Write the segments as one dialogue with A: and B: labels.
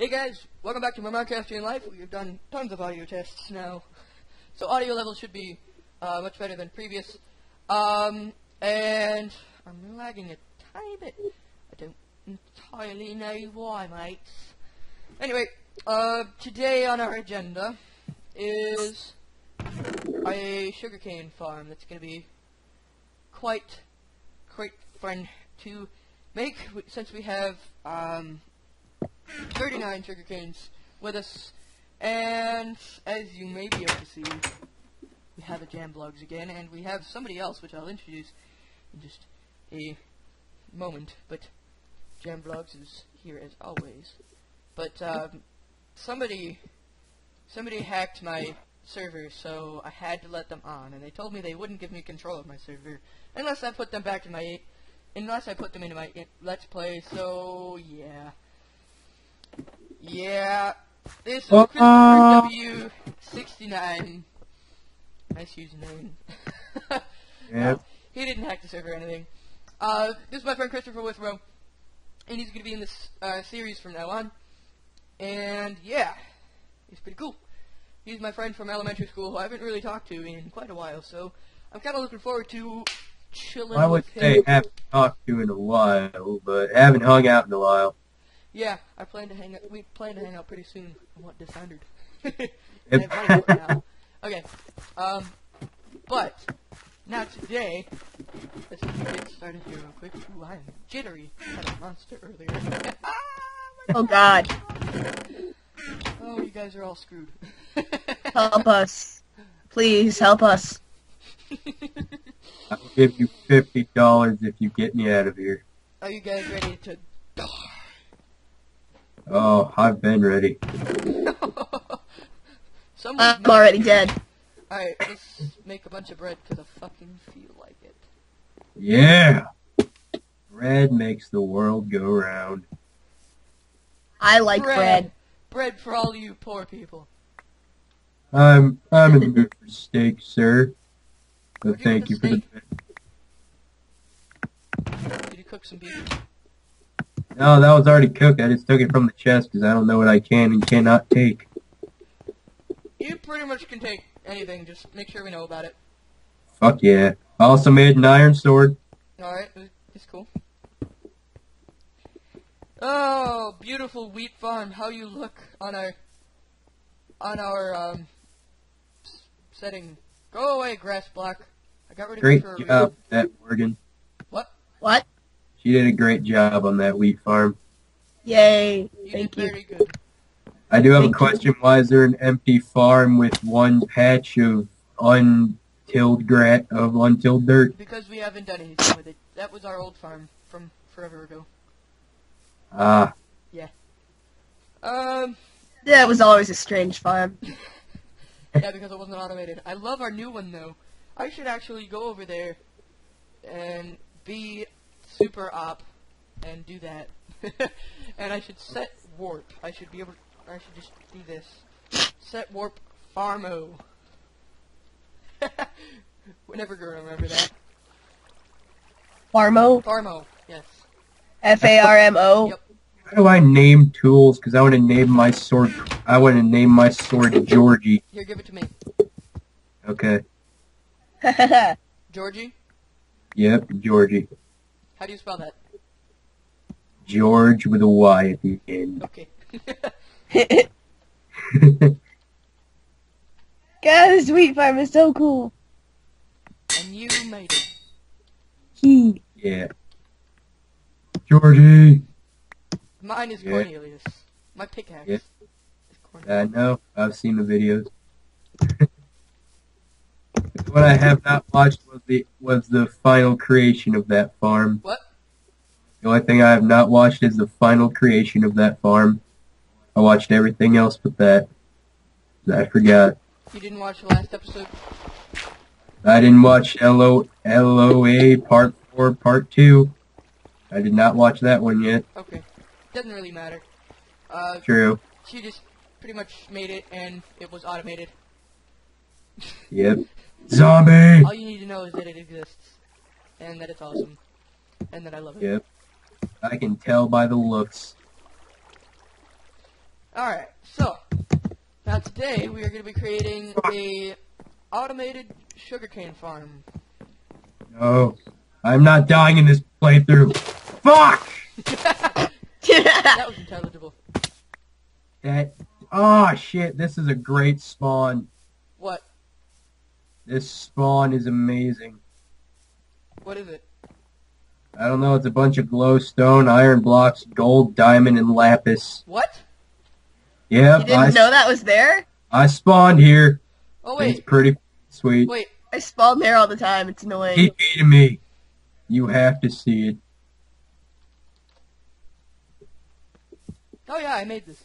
A: Hey guys, welcome back to my Minecraft in Life. We've done tons of audio tests now. So audio levels should be uh, much better than previous. Um, and I'm lagging a tiny bit. I don't entirely know why, mates. Anyway, uh, today on our agenda is a sugarcane farm that's going to be quite, quite fun to make since we have, um, 39 sugar canes with us. And as you may be able to see, we have a Jam Blogs again, and we have somebody else, which I'll introduce in just a moment. But Jam Blogs is here as always. But um, somebody, somebody hacked my server, so I had to let them on, and they told me they wouldn't give me control of my server unless I put them back in my, unless I put them into my Let's Play. So yeah. Yeah, this is
B: Uh,
A: Christopher W69. Nice username.
B: Yep.
A: He didn't hack the server or anything. Uh, this is my friend Christopher Withrow, and he's going to be in this uh, series from now on. And yeah, he's pretty cool. He's my friend from elementary school who I haven't really talked to in quite a while, so I'm kind of looking forward to chilling
B: I would
A: with
B: say haven't talked to in a while, but haven't hung out in a while.
A: Yeah, I plan to hang out. We plan to hang out pretty soon. I want dishonored. I
B: Yep.
A: have money for it now. Okay. Um, but now today, let's get started here real quick. Ooh, I'm jittery. I had a monster earlier.
C: Oh God,
A: oh, you guys are all screwed.
C: help us. Please help us.
B: I'll give you fifty dollars if you get me out of here.
A: are you guys ready to die?
B: Oh, I've been ready.
A: Someone's
C: I'm already dead.
A: Alright, let's make a bunch of bread because I fucking feel like it.
B: Yeah. Bread makes the world go round.
C: I like bread.
A: Bread for all you poor people.
B: I'm I'm in the mood for steak, sir. So
A: Would you
B: thank you
A: a
B: for the. bread.
A: Did you cook some beef?
B: No, that was already cooked. I just took it from the chest because I don't know what I can and cannot take.
A: You pretty much can take anything, just make sure we know about it.
B: Fuck yeah. I also made an iron sword.
A: Alright, it's cool. Oh, beautiful wheat farm. How you look on our on our um setting. Go away, grass block. I got rid of
B: Great
A: you for a reason.
B: that Morgan.
C: What? What?
B: She did a great job on that wheat farm.
C: Yay!
A: You
C: Thank you.
A: very good.
B: I do have a
C: Thank you.
B: question. Why is there an empty farm with one patch of untilled gra- of untilled dirt?
A: Because we haven't done anything with it. That was our old farm from forever ago.
B: Ah, Yeah.
A: Um,
C: That was always a strange farm.
A: yeah, because it wasn't automated. I love our new one though. I should actually go over there and be super op and do that. and I should set warp. I should be able. I should just do this. Set warp farmo. We're never gonna remember that.
C: Farmo.
A: Farmo. Yes.
C: F A R M O.
A: Yep.
B: how do I name tools? Because I want to name my sword. I want to name my sword Georgie.
A: Here, give it to me,
B: Okay.
A: Georgie.
B: Yep, Georgie.
A: How do you spell that?
B: George with a Y at the end.
A: Okay.
C: God, this wheat farm is so cool.
A: and you made it.
C: He.
B: yeah. Georgie.
A: Mine is
B: Yeah.
A: Cornelius. My pickaxe
B: Yeah.
A: is
B: I know. I've seen the videos. what I have not watched was the was the final creation of that farm.
A: What?
B: The only thing I have not watched is the final creation of that farm. I watched everything else but that. I forgot.
A: You didn't watch the last episode?
B: I didn't watch LO, LOA Part 4, Part 2. I did not watch that one yet.
A: Okay. Doesn't really matter. Uh,
B: True.
A: she just pretty much made it and it was automated.
B: Yep. Zombie!
A: All you need to know is that it exists. And that it's awesome. And that I love it.
B: Yep. I can tell by the looks.
A: Alright, so now today we are going to be creating a automated sugarcane farm.
B: No. I'm not dying in this playthrough. Fuck!
A: That was intelligible.
B: That. Oh shit, this is a great spawn. This spawn is amazing.
A: What is it?
B: I don't know, it's a bunch of glowstone, iron blocks, gold, diamond, and lapis.
A: What?
B: Yeah.
C: you didn't
B: I,
C: know that was there?
B: I spawned here.
A: Oh wait.
B: It's pretty sweet.
A: wait.
C: I spawn there all the time. It's annoying.
B: Keep to me. You have to see it.
A: Oh yeah, I made this.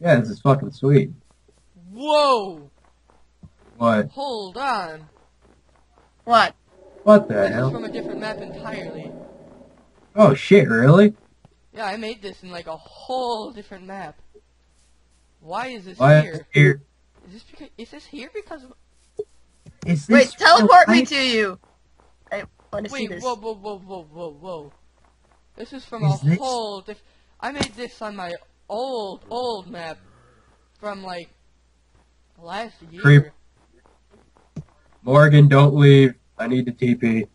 B: Yeah, this is fucking sweet.
A: Whoa!
B: What?
A: Hold on.
C: What?
B: What the
A: This is
B: hell?
A: from a different map entirely.
B: Oh shit, really?
A: Yeah, I made this in like a whole different map. Why is this
B: Why
A: here?
B: is it here?
A: Is this because is this here because of
B: Is
C: Wait,
B: this
C: teleport me to you. I want to see this.
A: Wait, whoa, whoa, whoa, whoa, whoa, whoa. This is from
B: Is
A: a
B: this-
A: whole diff- I made this on my old, old map from like last year.
B: Creep. Morgan, don't leave. I need the TP.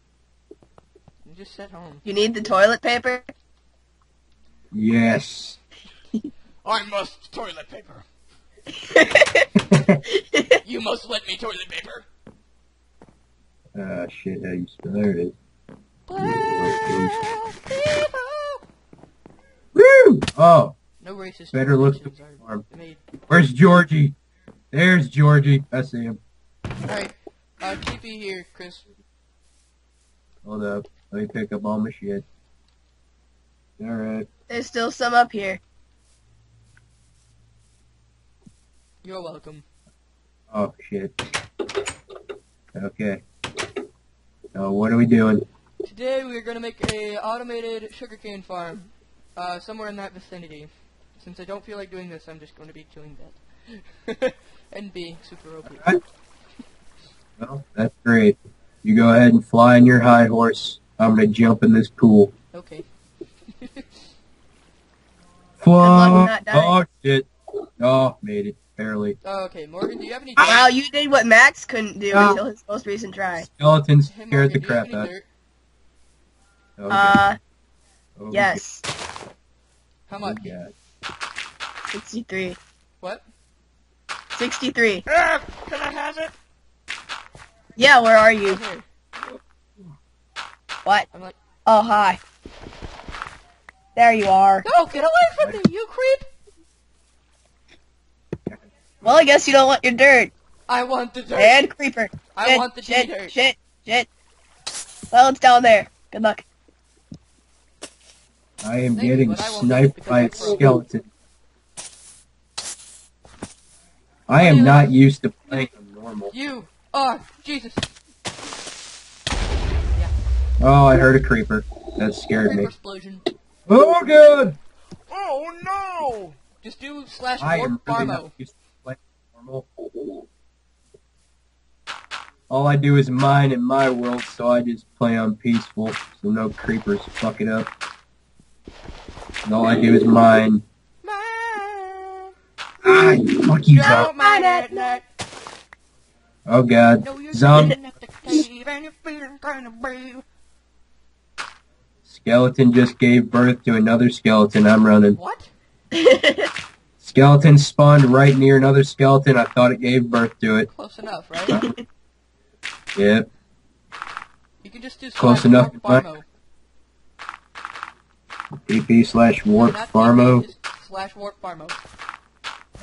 A: You just sat home.
C: You need the toilet paper?
B: Yes.
A: I must toilet paper. You must let me toilet paper.
B: Ah, shit, how you spell there it is. Woo! Oh,
A: No racist.
B: better look at the farm. Where's Georgie? There's Georgie. I see him.
A: Alright, uh, TP here, Chris.
B: Hold up. Let me pick up all my shit. Alright.
C: There's still some up here.
A: You're welcome.
B: Oh, shit. Okay. So, what are we doing?
A: Today we are going to make a automated sugarcane farm, uh, somewhere in that vicinity. Since I don't feel like doing this, I'm just going to be doing that. and be super OP.
B: Alright. Well, that's great. You go ahead and fly on your high horse. I'm gonna jump in this pool.
A: Okay.
B: Fly. Oh, shit. Oh, made it. Barely.
A: Oh, okay, Morgan, do you have any
C: Wow, you did what Max couldn't do
B: Ah.
C: until his most recent try.
B: Skeletons
A: Hey,
B: scared
A: Morgan,
B: the
A: do you have
B: crap out.
A: dirt?
B: Oh,
C: Uh,
B: oh,
C: yes.
A: How
B: Oh,
A: much?
B: God.
C: 63.
A: What?
C: 63.
A: Ah, can I have it?
C: Yeah, where are you? What?
A: Like,
C: Oh, hi. There you are.
A: no, get away from me, you creep!
C: Well, I guess you don't want your dirt.
A: I want the dirt.
C: And creeper.
A: I want the
C: shit,
A: dirt.
C: shit, shit. Well, it's down there. Good luck.
B: I am
A: Thank
B: getting
A: but
B: sniped by a
A: I'm broke.
B: skeleton. I am not used to playing on normal.
A: You are Jesus.
B: Oh, I heard a creeper. That scared
A: Creeper
B: me.
A: explosion.
B: Oh, good!
A: Oh no! Just do slash
B: I
A: warp
B: am really
A: farmo.
B: not used to playing normal. All I do is mine in my world, so I just play on peaceful, so no creepers fuck it up. And all I do is mine.
A: Mine.
B: Ah, fuck you,
A: Don't
B: Zom-
A: mind at night.
B: Oh god.
A: No, you're
B: Zom-
A: sitting at the cave and you're feeling kind of brave.
B: Skeleton just gave birth to another skeleton. I'm running.
A: What?
B: Skeleton spawned right near another skeleton. I thought it gave birth to it.
A: Close enough, right?
B: Yep.
A: You can just do
B: Close enough,
A: warp farmo.
B: PP slash warp farmo.
A: Slash warp farmo.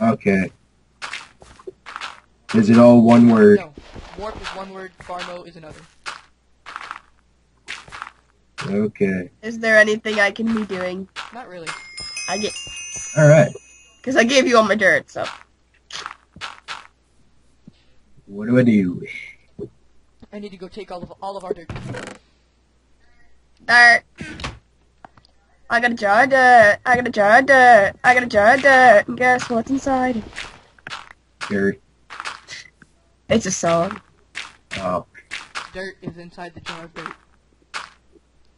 B: Okay. Is it all one word?
A: No. Warp is one word, farmo is another.
B: Okay.
C: Is there anything I can be doing?
A: Not really.
C: I get,
B: Alright.
C: cause I gave you all my dirt, so.
B: What do I do?
A: I need to go take all of all of our dirt.
C: Dirt. I got a jar of dirt. I got a jar of dirt. I got a jar of dirt. And guess what's inside it?
B: Gary.
C: It's a song.
B: Oh,
A: Dirt is inside the jar of dirt.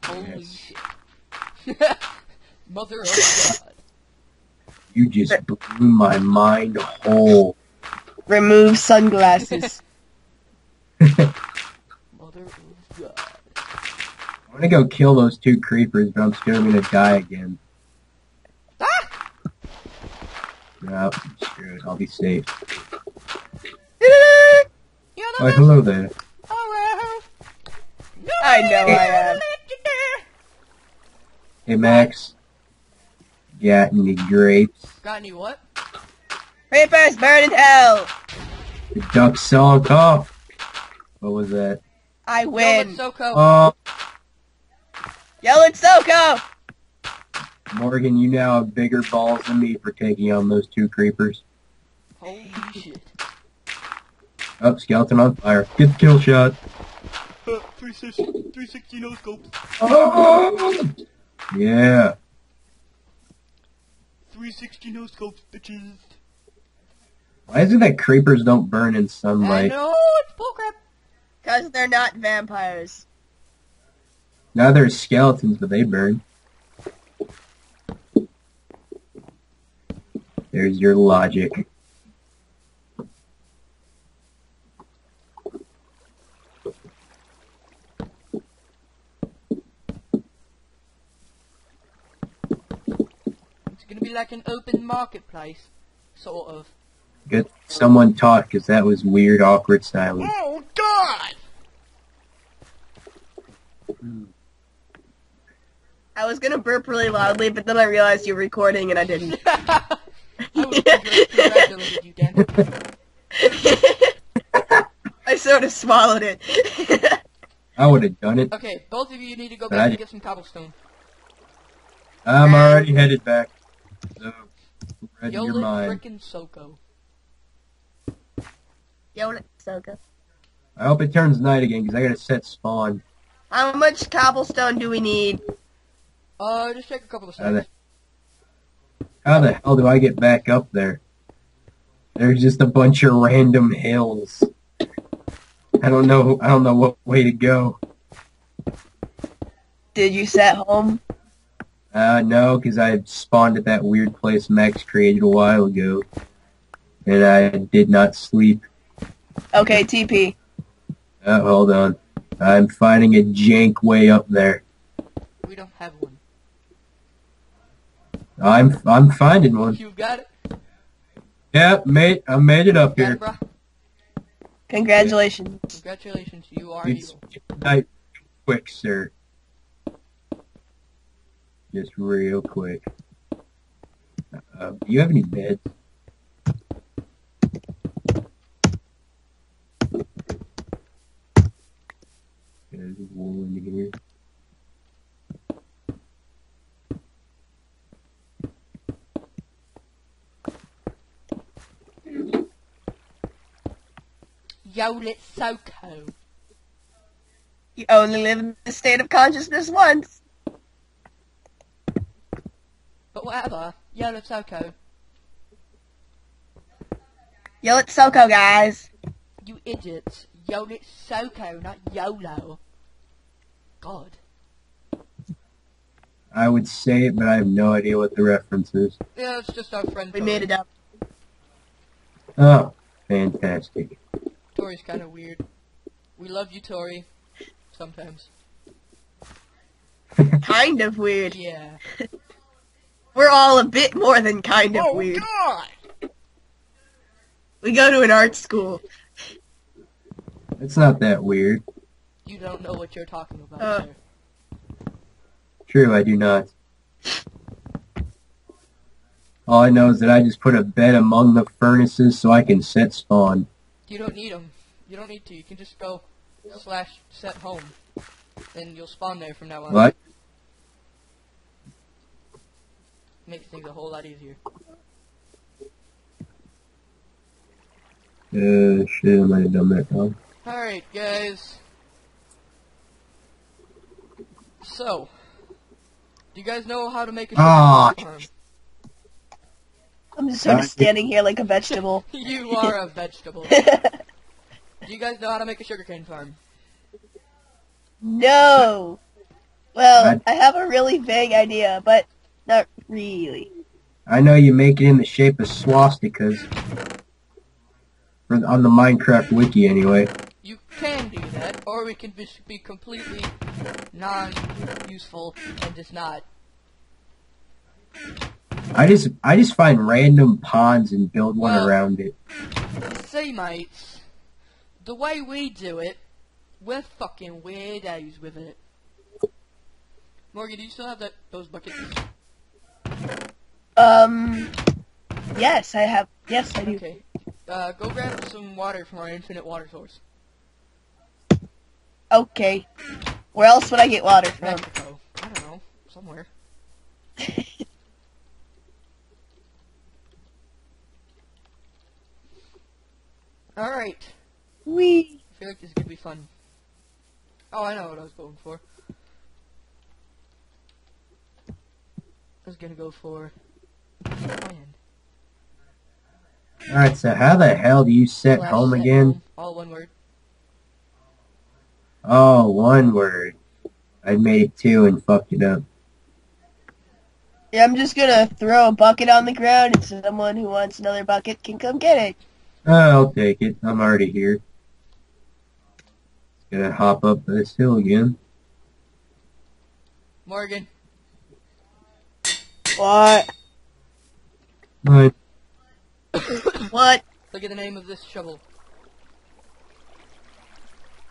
A: Holy
B: Yes.
A: shit. Mother of God.
B: You just blew my mind whole.
C: Remove sunglasses.
A: Mother of God.
B: I'm gonna go kill those two creepers, but I'm still gonna die again.
A: Ah!
B: No, screw it. I'll be safe.
A: You're
B: Oh, hello there.
A: Oh, well.
C: I know I am.
B: Hey, Max. Got any grapes?
A: Got any what?
C: Creepers burn in hell.
B: The duck song off. What was that?
C: I
A: Yo,
C: win.
A: let's Soko.
B: Oh,
C: Yell at Soko.
B: Morgan, you now have bigger balls than me for taking on those two creepers.
A: Holy shit.
B: Oh, skeleton on fire. Get the kill shot.
A: Uh, 360, 360 no scopes.
B: Oh! Yeah.
A: 360 no scopes, bitches.
B: Why is it that creepers don't burn in
A: I
B: sunlight?
A: know, it's bullcrap.
C: Because they're not vampires.
B: Now they're skeletons, but they burn. There's your logic.
A: Gonna be like an open marketplace, sort of.
B: Get someone talk, because that was weird, awkward silence.
A: Oh, God!
C: I was gonna burp really loudly, but then I realized you're recording and I didn't.
A: I would congratulated you, Dan.
C: I sort of swallowed it.
B: I would have done it.
A: Okay, both of you need to go back
B: I-
A: and get some cobblestone.
B: I'm already headed back. So, ready your
A: Yola
B: mind.
A: frickin' Soko.
C: Yell Soko.
B: I hope it turns night again, because I gotta set spawn.
C: How much cobblestone do we need?
A: Uh, just take a couple of
B: How the,
A: seconds.
B: how the hell do I get back up there? There's just a bunch of random hills. I don't know. I don't know what way to go.
C: Did you set home?
B: Uh, no, because I spawned at that weird place Max created a while ago, and I did not sleep.
C: Okay, TP.
B: Uh, hold on. I'm finding a jank way up there.
A: We don't have one.
B: I'm I'm finding one.
A: You got it?
B: Yeah, mate, I made it up
A: Got
B: here.
A: it.
C: Congratulations.
A: Congratulations, you are
B: It's
A: evil.
B: night quick, sir. Just real quick. Uh, do you have any beds? There's wool in here.
A: Yolet Soko.
C: You only live in the state of consciousness once.
A: But whatever. Yolet Soko.
C: Yell at Soko, guys.
A: You idiots. Yolet Soko, not YOLO. God.
B: I would say it, but I have no idea what the reference is.
A: Yeah, it's just our friend
C: We
A: Tori.
C: made it up.
B: Oh, fantastic.
A: Tori's kind of weird. We love you, Tori. Sometimes.
C: Kind of weird.
A: Yeah.
C: We're all a bit more than kind of weird.
A: God!
C: We go to an art school.
B: It's not that weird.
A: You don't know what you're talking about,
C: Uh.
A: sir.
B: True, I do not. All I know is that I just put a bed among the furnaces so I can set spawn.
A: You don't need them. You don't need to. You can just go slash set home. And you'll spawn there from now on.
B: What?
A: Makes things a whole lot easier.
B: Uh, shit, I might have done that wrong.
A: Alright, guys. So, do you guys know how to make a
B: Ah.
A: sugar farm?
C: I'm just sort of standing here like a vegetable.
A: You are a vegetable. Do you guys know how to make a sugarcane farm?
C: no. Well,
B: I-
C: I have a really vague idea, but not really.
B: I know you make it in the shape of swastikas. On the Minecraft wiki, anyway.
A: You can do that, or we can be completely non-useful and just not.
B: I just I just find random ponds and build one
A: Well-
B: around it.
A: See, mates, the way we do it, we're fucking weirdos with it. Morgan, do you still have that those buckets?
C: Um, yes, I have. Yes, I do.
A: Okay. Uh, go grab some water from our infinite water source.
C: Okay. Where else would I get water from?
A: Mexico. I don't know. Somewhere. Alright.
C: Wee.
A: I feel like this is gonna be fun. Oh, I know what I was going for. I was gonna go for.
B: Alright, so how the hell do you set
A: Slash
B: home
A: set
B: again?
A: home, All one word.
B: Oh, one word. I made it two and fucked it up.
C: Yeah, I'm just gonna throw a bucket on the ground and someone who wants another bucket can come get it.
B: Oh, I'll take it. I'm already here. Gonna hop up this hill again.
A: Morgan,
C: What?
B: But
C: What?
A: look at the name of this shovel.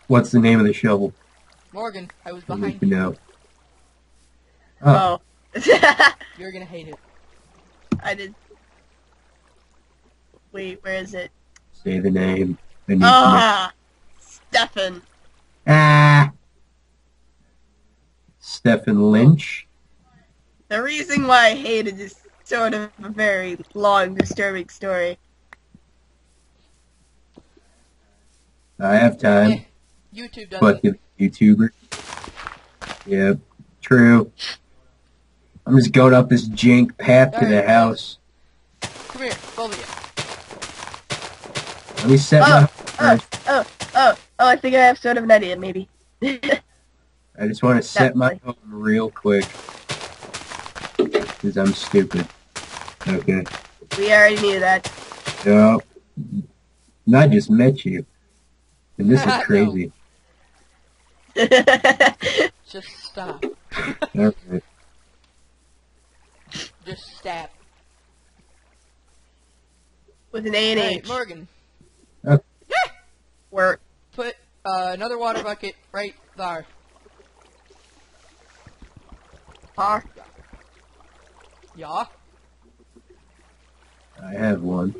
B: what's the name of the shovel?
A: Morgan, I was behind
B: to
A: you.
B: know. Oh,
C: Oh.
A: You're gonna hate it.
C: I did. Wait, where is it?
B: say the name. I need to.
C: Ah, Stefan.
B: Ah! Stephen Lynch?
C: The reason why I hated it is sort of a very long, disturbing story.
B: I have time.
A: Eh, YouTube does
B: Fuck
A: it.
B: you, YouTuber. Yep, true. I'm just going up this jank path to the house.
A: Come here, both of you.
B: Let me set
C: Oh,
B: my...
C: Oh, oh, oh, oh, I think I have sort of an idea, maybe.
B: I just want to set my home real quick. Because I'm stupid. Okay.
C: we already knew that.
B: Yep. And I just met you. And this is crazy.
A: Just stop.
B: Alright.
A: Just stop.
C: With an A and
A: Alright,
C: H.
A: Morgan,
C: Where
A: put uh, another water bucket right there.
C: are
A: Yeah.
B: I have one.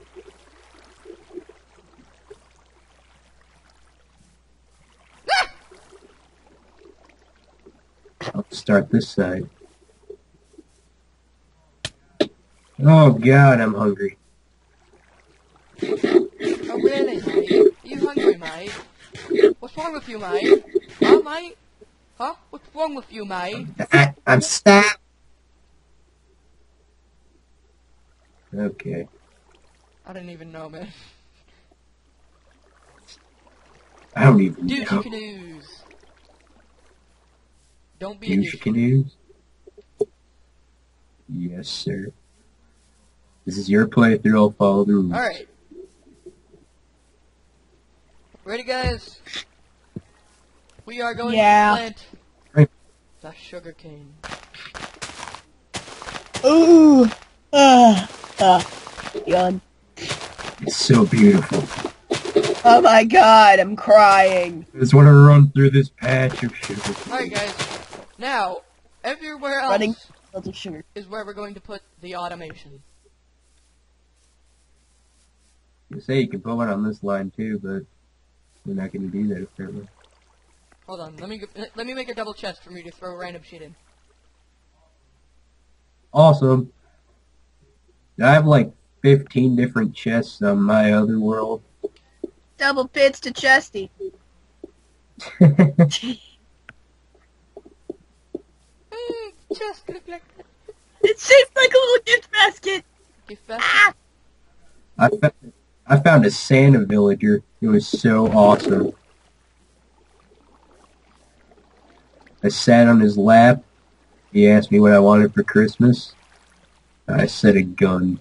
B: I'll start this side. Oh god, I'm hungry.
A: Oh, really, mate? Are you hungry, mate? What's wrong with you, mate? Huh, mate? Huh? What's wrong with you, mate?
B: I, I'm stabbed. Okay.
A: I didn't even know, man.
B: I don't even
A: Dude,
B: know.
A: you canoes. Don't be a
B: Douche
A: douche.
B: canoes? Yes, sir. This is your playthrough. I'll follow the rules.
A: Alright. Ready, guys? We are going
C: Yeah.
A: to plant
B: Right.
A: the sugar cane.
C: Ooh. Ah. Yawn.
B: It's so beautiful.
C: Oh my god, I'm crying.
B: I just want to run through this patch of sugar.
A: Alright, guys. Now, everywhere else
C: Running. Lots of sugar.
A: is where we're going to put the automation.
B: You say you can put one on this line too, but we're not going to do that apparently.
A: Hold on, let me let me make a double chest for me to throw a random shit in.
B: Awesome. I have like 15 different chests on my other world.
C: Double pits to Chesty.
A: Mm, look like.
C: It's shaped like a little gift basket.
A: Gift basket.
C: Ah.
B: I found, I found a Santa villager. It was so awesome. I sat on his lap. He asked me what I wanted for Christmas. I said a gun.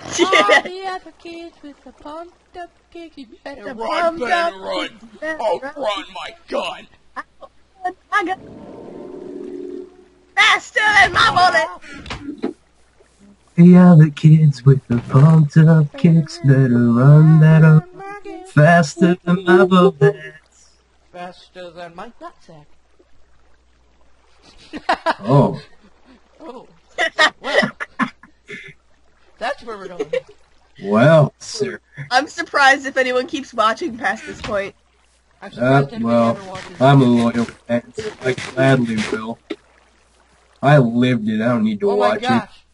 A: All the other kids with the pumped up kicks, you better
C: The oh,
A: run,
C: pumped
A: better
C: up
A: run.
C: kicks, better
A: Oh,
C: run.
A: run my gun.
C: I got faster than my oh, bullet.
B: The other kids with the pumped up kicks better run better faster than my bullets.
A: Faster than my nutsack.
B: Oh,
A: Oh, well. That's where we're going.
B: well, sir.
C: I'm surprised if anyone keeps watching past this point.
A: I'm
B: Uh, well, I'm a loyal fan. I gladly will. I lived it. I don't need to
A: Oh watch it. Oh my
B: watch
A: gosh.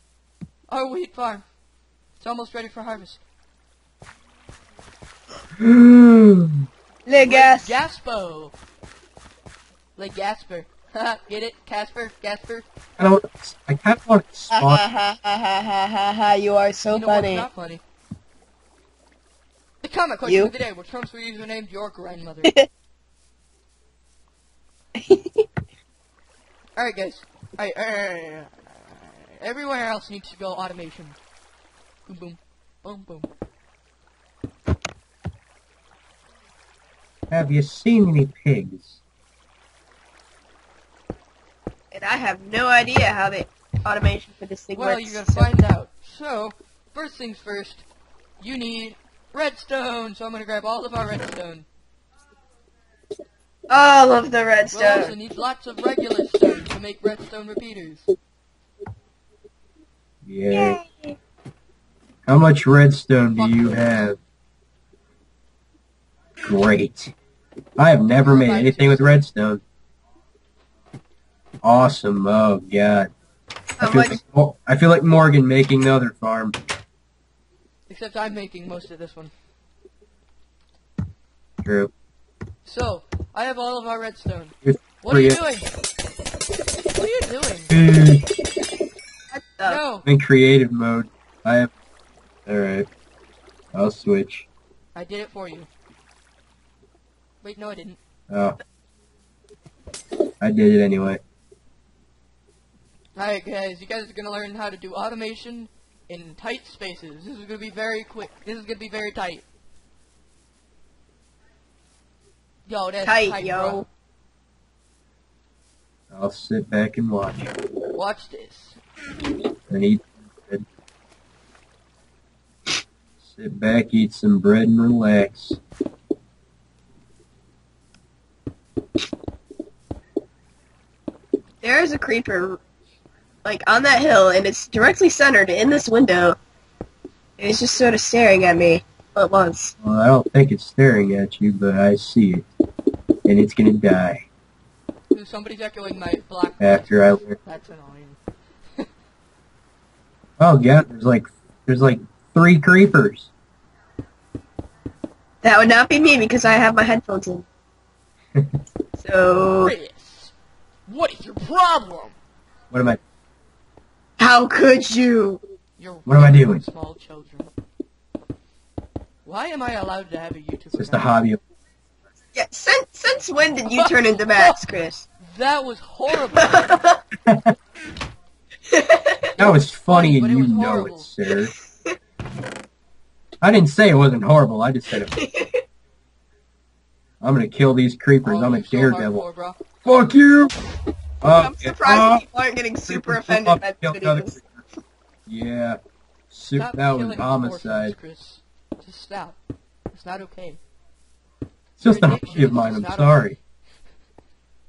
A: Our wheat farm. It's almost ready for harvest.
B: it.
C: Le gas.
A: Gaspo. Like Gasper. Get it? Casper? Gasper?
B: I don't. I kind of want to spawn.
C: ha ha ha ha ha ha ha! You are so
A: you know
C: funny.
A: what's not funny? The comment question
C: You?
A: of the day. Which comes from username your grandmother. Alright guys. Alright, alright, alright, alright. Everywhere else needs to go automation. Boom boom. Boom boom.
B: Have you seen any pigs?
C: And I have no idea how the automation for this thing
A: Well,
C: works.
A: you're gonna find out. So, first things first, you need redstone. So I'm gonna grab all of our redstone.
C: All of the
A: We'll also need lots of regular stone to make redstone repeaters.
B: Yeah. How much redstone do you have? Great. I have never made anything with redstone. Awesome. Oh god. I feel,
C: much?
B: like, oh, I feel like Morgan making the other farm.
A: Except I'm making most of this one.
B: True.
A: So, I have all of our redstone.
B: Here's
A: What are you doing? What are you doing? No,
B: I'm in creative mode. I have. Alright. I'll switch.
A: I did it for you. Wait, no I didn't.
B: Oh. I did it anyway.
A: Alright guys, you guys are gonna learn how to do automation in tight spaces. This is gonna be very quick. This is gonna be very tight. Yo, that's
C: Tight,
A: tight,
C: yo.
A: bro.
B: I'll sit back and watch.
A: Watch this.
B: And eat bread. Sit back, eat some bread, and relax.
C: There is a creeper, like on that hill, and it's directly centered in this window. And it's just sort of staring at me at once.
B: Well, I don't think it's staring at you, but I see it. And it's gonna die
A: Ooh, Somebody's echoing my black
B: after I learn.
A: That's annoying.
B: Oh god, there's like there's like three creepers.
C: That would not be me because I have my headphones in. so
A: Chris, what is your problem?
B: What am I
C: how could you?
A: You're
B: What am I doing?
A: Small children. Why am I allowed to have a YouTube?
B: it's just a hobby.
C: Yeah, since since when did you turn into Max, Chris?
A: That was horrible.
B: That was funny
A: But
B: and you
A: was
B: know
A: horrible.
B: it, sir. I didn't say it wasn't horrible, I just said it. I'm gonna kill these creepers,
A: Oh,
B: I'm a
A: you're so
B: daredevil.
A: hardcore.
B: Fuck you! Oh,
C: I'm surprised
B: oh,
C: people aren't getting super offended
B: fuck,
C: by
B: kill
C: the videos.
B: Yeah. Su-
A: Stop
B: that was homicide.
A: Chris. Just stop. It's not okay.
B: It's just a
A: Your
B: hobby of mine, I'm
A: not
B: sorry.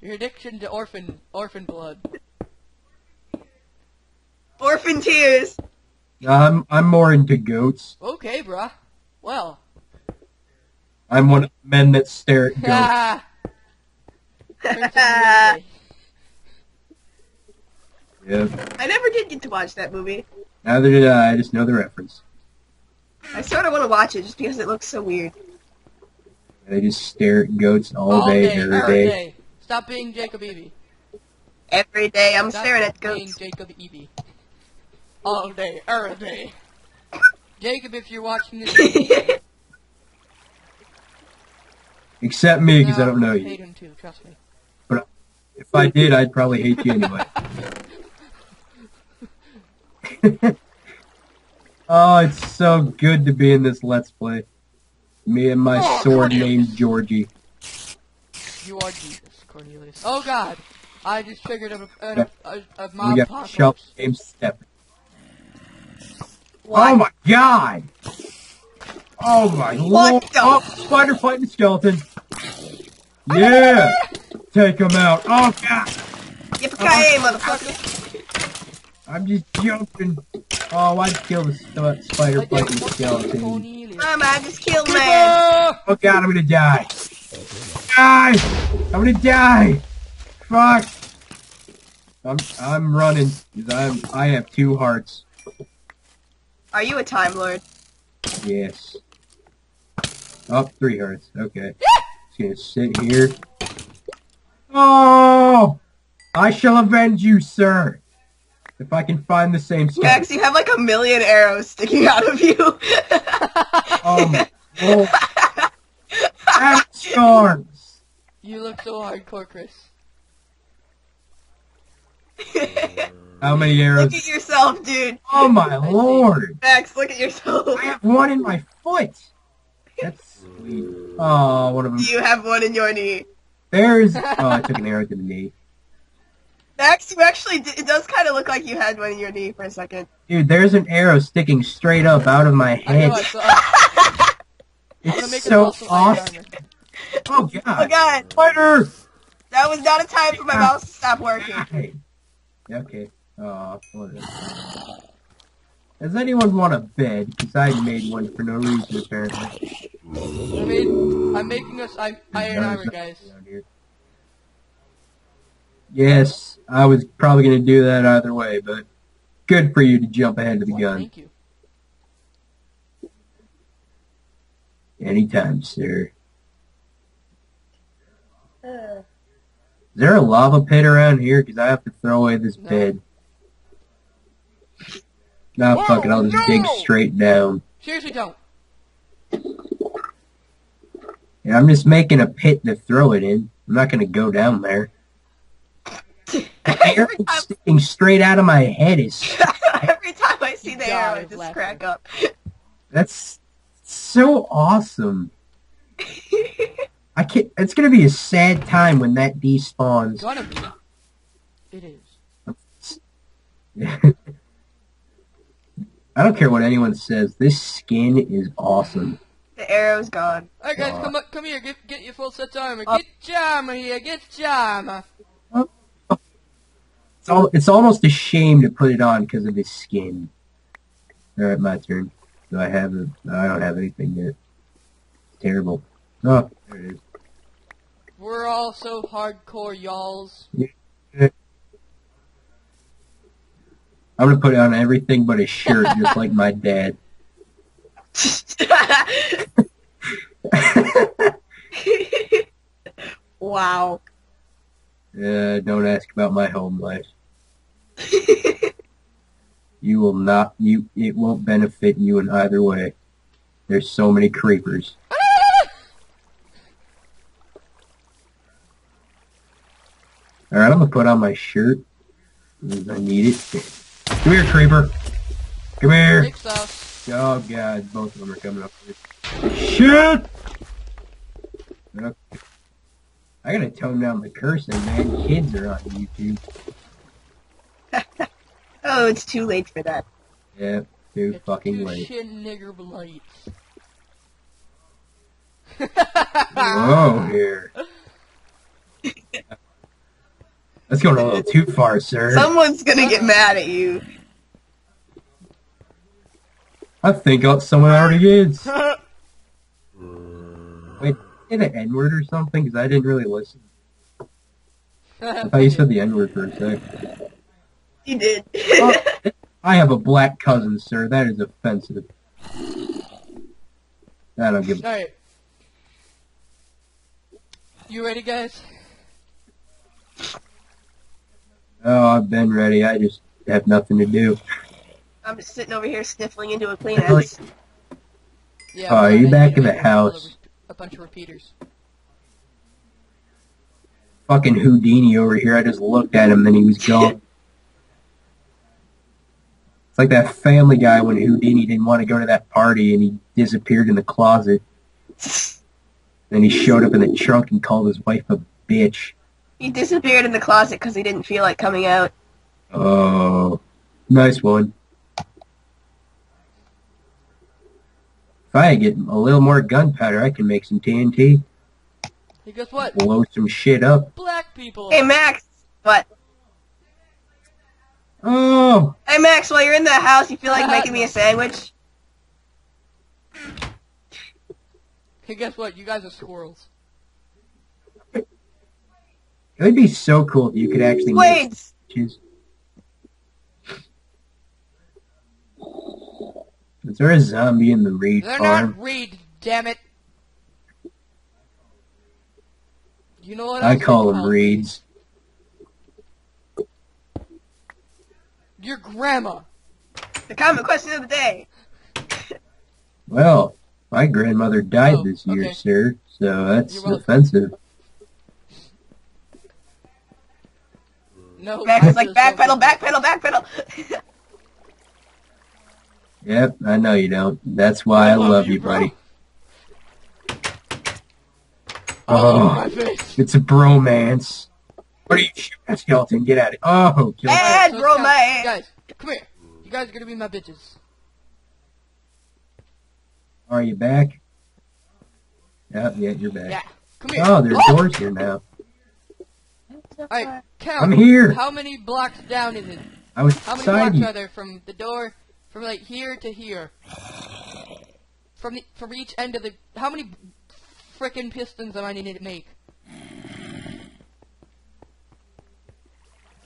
A: Your addiction to orphan orphan blood.
C: Orphan tears.
B: I'm I'm more into goats.
A: Okay, bruh. Well.
B: I'm one of the men that stare at goats.
A: Prince of USA.
B: Yep.
C: I never did get to watch that movie.
B: Neither did I, I just know the reference.
C: I sort of want to watch it just because it looks so weird.
B: They just stare at goats all,
A: All
B: day,
A: day,
B: every
A: every
B: day.
A: day. Stop being Jacob Evie.
C: Every day I'm
A: Stop
C: staring at goats.
A: being
C: goats.
A: Jacob Evie. All day, every day. Jacob, if you're watching this,
B: Except me, because I don't know
A: hate
B: you.
A: him too. Trust me.
B: But If I did, I'd probably hate you anyway. oh, it's so good to be in this Let's Play. Me and my
A: Oh,
B: sword
A: Cornelius.
B: named Georgie.
A: You are Jesus, Cornelius. Oh God, I just triggered a, a, a, a
B: We
A: mob
B: got
A: apocalypse.
B: Shop Step.
C: What?
B: Oh my god! Oh my lord!
C: What the-
B: Oh, spider fighting skeleton. Yeah! Take him out. Oh god!
C: Yippee-ki-yay, motherfucker!
B: I'm just jumping. Oh, I'd kill the st- spider
A: I fucking
B: skeleton.
A: Cornelius.
C: Mama, I just killed man!
B: Oh god, I'm gonna die. Die! I'm gonna die! Fuck! I'm I'm running. 'cause I'm I have two hearts.
C: Are you a Time Lord?
B: Yes. Oh, three hearts. Okay. Just gonna sit here. Oh! I shall avenge you, sir. If I can find the same stuff.
C: Max, you have like a million arrows sticking out of you.
B: Oh my lord. Storms.
A: You look so hardcore, Chris.
B: How many arrows?
C: look at yourself, dude.
B: Oh my
A: I see.
B: lord.
C: Max, look at yourself.
B: I have one in my foot. That's sweet. Oh, one of them.
C: You have one in your knee.
B: There's. Oh, I took an arrow to the knee.
C: Max, you actually, it does kind of look like you had one in your knee for a second.
B: Dude, there's an arrow sticking straight up out of my head.
A: I saw. I'm
B: It's so
A: awesome iron
B: awesome.
A: armor.
B: Oh
C: Oh
B: god.
C: Oh, god,
B: Spider!
C: that was not a time for my mouse to stop working.
B: Die. Okay. Oh, whatever. Does anyone want a bed? Because I made one for no reason, apparently.
A: I mean, I'm making us I, iron armor, guys.
B: Yes, I was probably going to do that either way, but good for you to jump ahead of the
A: Well,
B: gun.
A: Thank you.
B: Anytime, sir. Uh. Is there a lava pit around here? Because I have to throw away this
A: No.
B: bed. Nah,
A: Whoa,
B: fuck it. I'll just dig straight down.
A: Seriously, don't.
B: Yeah, I'm just making a pit to throw it in. I'm not going to go down there. The arrow
C: every, time,
B: sticking straight out of my head is
C: every time I see
A: You
C: the arrow, I just
A: laughter.
C: crack up.
B: that's so awesome. I can't. It's gonna be a sad time when that despawns.
A: Gonna be. It is.
B: I don't care what anyone says. This skin is awesome.
C: the arrow's gone.
A: Alright, guys, come up, come here. Get get your full set armor.
B: uh,
A: Get Jama here. Get Jama.
B: It's. It's almost a shame to put it on because of his skin. All right, my turn. Do I have? A, no, I don't have anything yet. Terrible. Oh, there it is.
A: We're all so hardcore, y'alls.
B: I'm gonna put on everything but a shirt, just like my dad.
C: wow.
B: Uh, don't ask about my home life. You will not. You. It won't benefit you in either way. There's so many creepers. All right, I'm gonna put on my shirt. I need it. Come here, creeper. Come here. Oh god, both of them are coming up. Here. Shit! Okay. I gotta tone down the cursing, man. Kids are on YouTube.
C: Oh, it's too late for that.
B: Yeah, too
A: It's
B: fucking
A: too
B: late.
A: Shit nigger blights.
B: Whoa, here. That's going a little too far, sir.
C: Someone's gonna get mad at you.
B: I think someone already is. Wait, say the N word or something? Because I didn't really listen. I thought you said the N word for a sec.
C: You did.
B: Oh, I have a black cousin, sir. That is offensive. I don't give a
A: Alright. You ready, guys?
B: Oh, I've been ready. I just have nothing to do.
C: I'm just sitting over here sniffling into a
B: Really?
C: Kleenex.
A: Yeah.
B: Oh,
A: we're
B: you back in the house.
A: A bunch of repeaters.
B: Fucking Houdini over here. I just looked at him, then he was gone. It's like that Family Guy when Houdini didn't want to go to that party and he disappeared in the closet. Then he showed up in the trunk and called his wife a bitch.
C: he disappeared in the closet because he didn't feel like coming out.
B: Oh, nice one. If I get a little more gunpowder, I can make some TNT.
A: Hey, guess what?
B: Blow some shit up.
A: Black people.
C: Hey Max, what?
B: Oh,
C: Hey Max, while you're in the house, you feel like uh-huh. making me a sandwich?
A: Hey, guess what? You guys are squirrels.
B: it would be so cool if you could actually make
C: Wait,
B: sandwiches. Is there a zombie in the reed
A: They're
B: farm?
A: not reed, damn it. You know what?
B: I
A: else they
B: call them
A: call
B: reeds.
A: Your grandma.
C: the common question of the day.
B: Well, my grandmother died
A: Oh,
B: this year,
A: okay.
B: sir, so that's offensive.
A: No.
C: Max is like backpedal, backpedal, backpedal.
B: Yep, I know you don't. That's why I oh, love you,
A: bro.
B: buddy.
A: Oh,
B: Oh.
A: my face.
B: It's a bromance. What are you shooting at, skeleton? Get at it. Oh, kill
C: Bad
A: So,
C: bro,
A: guys,
C: man.
A: Guys, come here. You guys are gonna be my bitches.
B: Are you back? Yeah, yeah, you're back.
A: Yeah. Come here.
B: Oh, there's doors here now.
A: Alright, count.
B: I'm here.
A: How many blocks down is it?
B: I was
A: How many blocks
B: you.
A: are there from the door, from like here to here? From the from each end of the. How many frickin' pistons am I needing to make?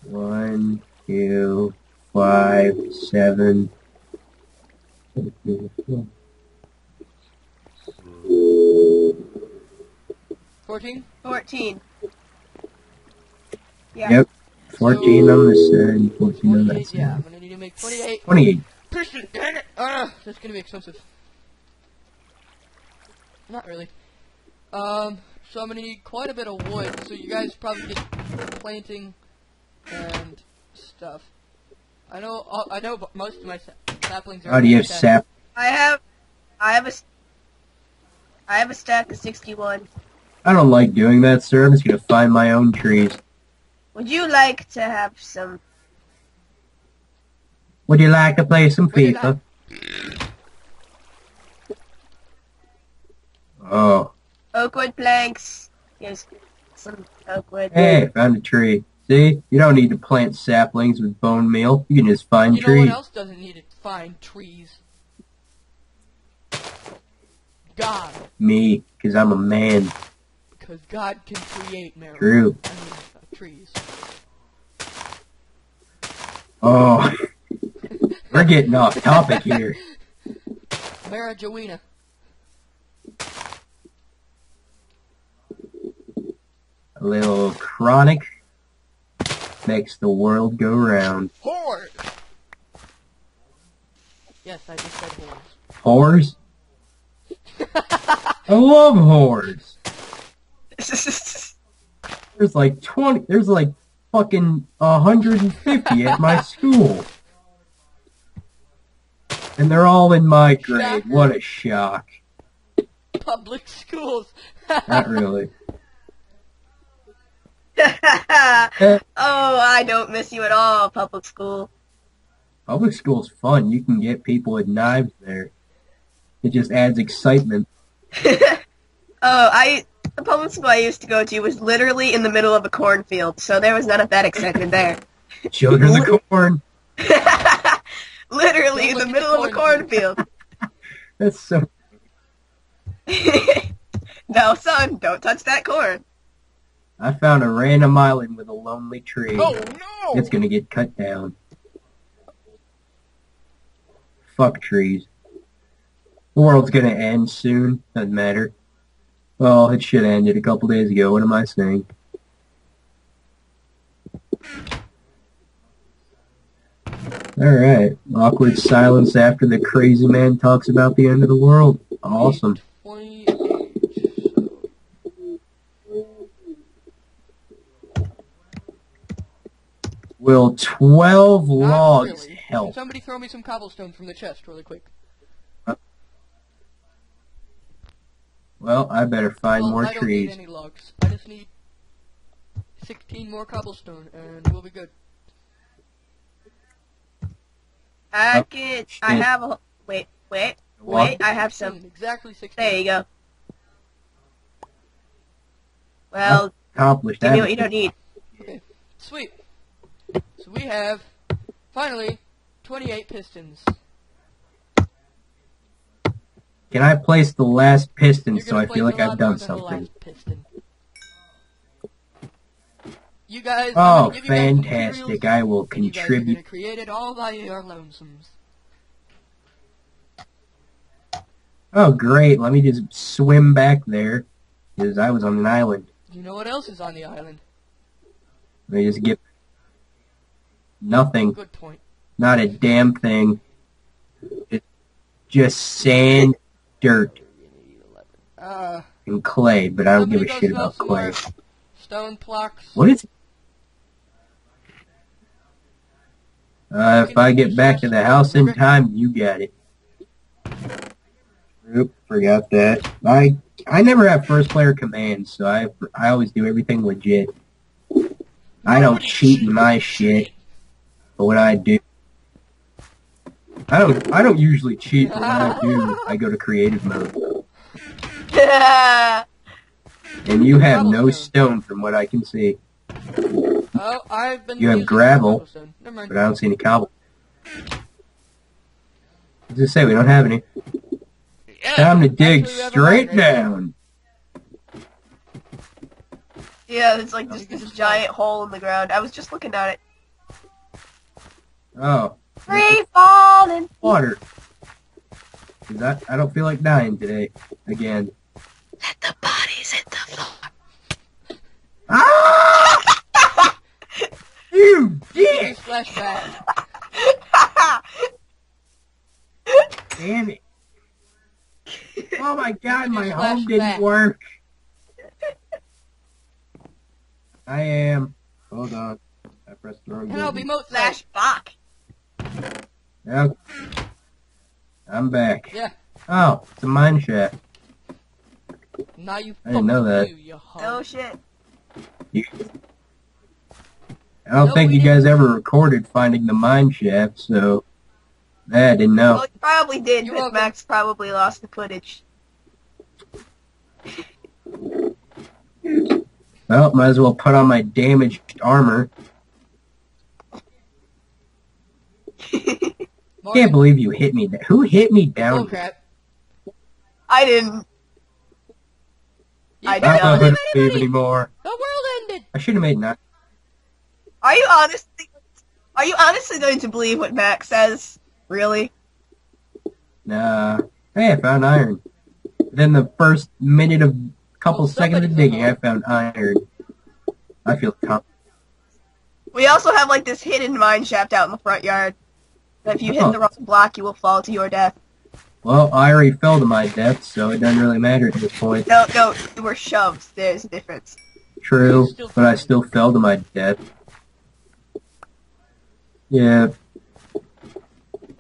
B: One, two, five, seven.
A: Fourteen.
C: 14. Yeah.
B: Yep. 14 on this side and 14 on that
A: Twenty-eight. Yeah, I'm
B: side.
A: gonna need to make twenty-eight.
B: 28.
A: Piston. Dang it! Ah, that's gonna be expensive. Not really. Um, so I'm gonna need quite a bit of wood. So you guys probably get planting and stuff. I know. uh, I know. Most of my saplings are.
B: How do you have sap?
C: I have, I have a, s- I have a stack of 61.
B: I don't like doing that, sir. I'm just gonna find my own trees.
C: Would you like to have some?
B: Would you like to play some
A: Would you
B: FIFA? Oh,
C: Oakwood planks. Here's some oakwood.
B: hey, found a tree. See? You don't need to plant saplings with bone meal. You can just find
A: You know
B: trees.
A: what else doesn't need to find trees? God,
B: Me, because I'm a man.
A: because God can create marijuana.
B: True.
A: I mean, uh, trees.
B: Oh, we're getting off topic here.
A: Marijuana.
B: A little chronic makes the world go round.
A: Horde. Yes, I just said hordes.
B: Whores? I love whores. There's like 20, there's like fucking 150 at my school. And they're all in my grade.
A: Shocker.
B: What a shock.
A: Public schools.
B: Not really. Eh.
C: oh, I don't miss you at all, public school.
B: Public school's fun. You can get people with knives there. It just adds excitement.
C: oh, I the public school I used to go to was literally in the middle of a cornfield, so there was none of that excitement there.
B: Children of the corn.
C: literally in the middle
A: the
C: of a cornfield.
B: That's so.
C: no, son, don't touch that corn.
B: I found a random island with a lonely tree.
A: oh no!
B: It's gonna get cut down. Fuck trees. The world's gonna end soon. Doesn't matter. Well, it should have ended a couple days ago. What am I saying? Alright. Awkward silence after the crazy man talks about the end of the world. Awesome.
A: 28.
B: Will 12
A: Not
B: logs
A: really.
B: hell?
A: Somebody throw me some cobblestone from the chest really quick.
B: Well, I better find
A: well,
B: more
A: I don't
B: trees.
A: need any logs. I just need 16 more cobblestone, and we'll be good.
C: I
B: Oh,
C: can. I have a. Wait, wait,
B: What?
C: wait. I have some.
A: exactly 16.
C: There you go. Well,
B: Accomplished
C: give
B: that.
C: me what you don't need. Okay.
A: Sweet. So we have, finally, 28 pistons.
B: Can I place the last piston so I feel like I've done something?
A: You guys,
B: Oh,
A: gonna give you guys
B: fantastic. I will
A: and you guys are gonna
B: contribute.
A: create it all by your lonesomes.
B: Oh, great. Let me just swim back there. Because I was on an island.
A: You know what else is on the island?
B: Let me just get... Nothing.
A: Good point.
B: Not a damn thing. It's just sand, dirt,
A: Uh,
B: and clay, but I don't give a shit about clay.
A: Stone blocks.
B: What is... Uh, if I get back to the house in time, you got it. Oop, forgot that. I I never have first player commands, so I I always do everything legit. I don't cheat in my shit, but when I do, I don't I don't usually cheat, but when I do, I go to creative mode. Yeah. And you have no stone from what I can see,
A: Oh, I've been.
B: You have gravel.
A: cobblestone. Never mind.
B: but I don't see any cobble. Just say we don't have any.
A: Yeah,
B: Time to dig
A: actually, we have a
B: straight
A: right
B: down.
C: yeah, it's like just this giant hole in the ground. I was just looking at it.
B: Oh,
C: Free falling.
B: water. 'Cause I, I don't feel like dying today. Again.
C: Let the bodies hit the floor.
B: Ah! you
A: there.
B: dick!
A: Flashback.
B: Damn it. Oh my god, my home didn't work. I am. Hold on. I pressed the wrong
A: And I'll be
B: button.
A: most
C: Slash Bach.
B: Yep. I'm back.
A: Yeah.
B: Oh, it's a mine shaft.
A: Now you
B: I didn't know that.
A: do, you.
C: Oh shit.
B: You, I don't
A: No,
B: think you guys
A: didn't.
B: ever recorded finding the mine shaft, so I didn't know.
C: Well, you probably did,
A: You're
C: but
A: welcome.
C: Max probably lost the footage.
B: Well, might as well put on my damaged armor.
A: Martin,
B: Can't believe you hit me. Who hit me down?
A: Oh, bullcrap.
C: I didn't.
A: You
C: I
B: I
C: don't
B: don't
C: know.
B: believe anymore.
A: The world ended.
B: I should have made nine.
C: Are you honestly? Are you honestly going to believe what Max says? Really?
B: Nah. Hey, I found iron. Then the first minute of couple
A: Well,
B: seconds of digging, I found iron. I feel confident.
C: We also have like this hidden mine shaft out in the front yard. That if you hit
B: Oh.
C: the wrong block, you will fall to your death.
B: Well, I already fell to my death, so it doesn't really matter at this point.
C: No, no, you were shoved. There's a difference.
B: True, but I still fell to my death. Yeah.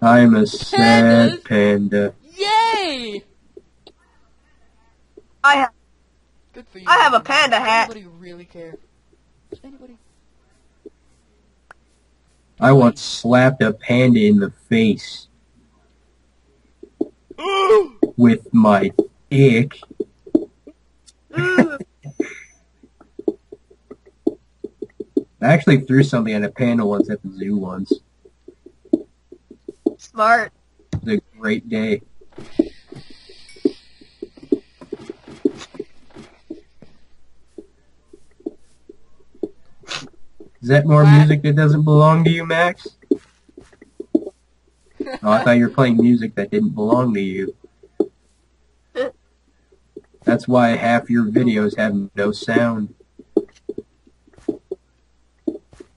B: I'm a sad
A: Pandas.
B: panda.
A: Yay!
C: I have.
A: Good for you.
C: I have a panda hat.
A: Does anybody really care? Does anybody?
B: I once slapped a panda in the face with my dick. I actually threw something at a panda once at the zoo once.
C: smart.
B: It was a great day. Is that more
A: What?
B: music that doesn't belong to you, Max? Oh, I thought you were playing music that didn't belong to you. That's why half your videos have no sound.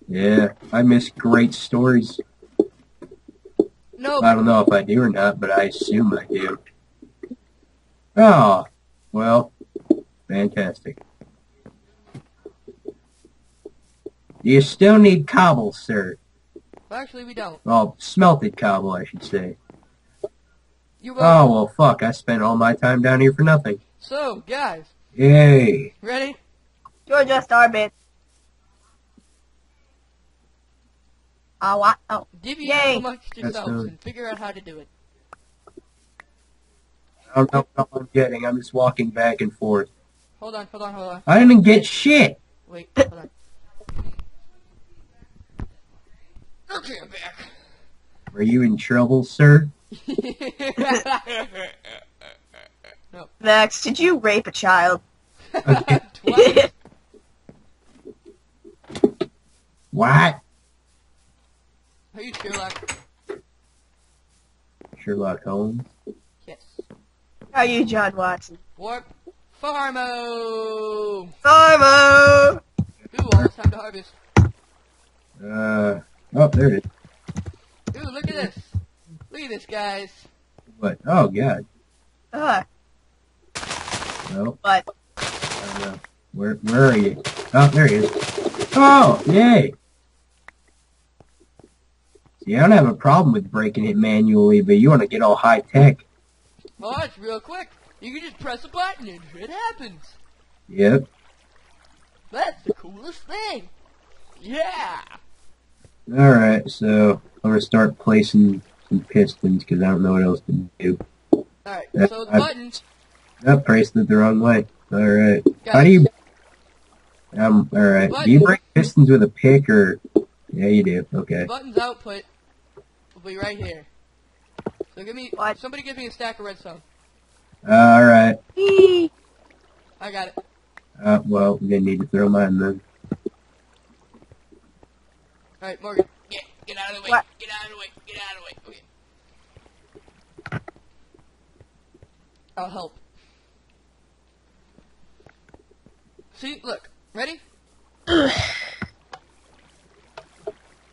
B: Yeah, I miss great stories.
A: no.
B: I don't know if I do or not, but I assume I do. Oh, well, fantastic. Do you still need cobble, sir?
A: Well, actually, we don't.
B: Well, smelted cobble, I should say.
A: You
B: Oh, well, fuck. I spent all my time down here for nothing.
A: So, guys,
B: Yay.
A: ready?
C: Georgia Starbit. Oh, what? Oh.
A: Divvy
C: Yay.
A: up amongst yourselves
B: done.
A: and figure out how to do it.
B: I don't know what I'm getting. I'm just walking back and forth.
A: Hold on, hold on, hold on.
B: I didn't get shit.
A: Wait, hold on. Okay, I'm back.
B: Were you in trouble, sir?
C: Max, did you rape a child?
A: Twice.
B: What?
A: Are you Sherlock?
B: Sherlock Holmes.
A: Yes.
C: How are you, John Watson?
A: Warp Farmo!
C: Farmo!
A: Ooh, almost time to harvest.
B: Uh, oh, there it is.
A: Ooh, look at this. Look at this, guys.
B: What? Oh, God.
C: Uh,
B: No,
C: what?
B: I don't know. Where, where are you? Oh, there he is. Oh, yay. See, I don't have a problem with breaking it manually, but you want to get all high tech.
A: Oh, it's real quick. You can just press a button and it happens.
B: Yep.
A: That's the coolest thing. Yeah!
B: Alright, so I'm going to start placing some pistons because I don't know what else to do.
A: Alright,
B: Yeah,
A: so the
B: I-
A: buttons,
B: Oh, placed it the wrong way. Alright.
A: guys,
B: How do you... Um, alright. Do you break pistons with a pick or... Yeah, you do. Okay.
A: the buttons output will be right here. So give me,
C: What?
A: somebody give me a stack of redstone.
B: Alright.
A: I got it.
B: Uh, well, we're going to need to throw mine then.
A: Alright, Morgan. Get, get out of the way.
C: What?
A: Get out of the way. Get out of the way. Okay. I'll help. See, look. Ready?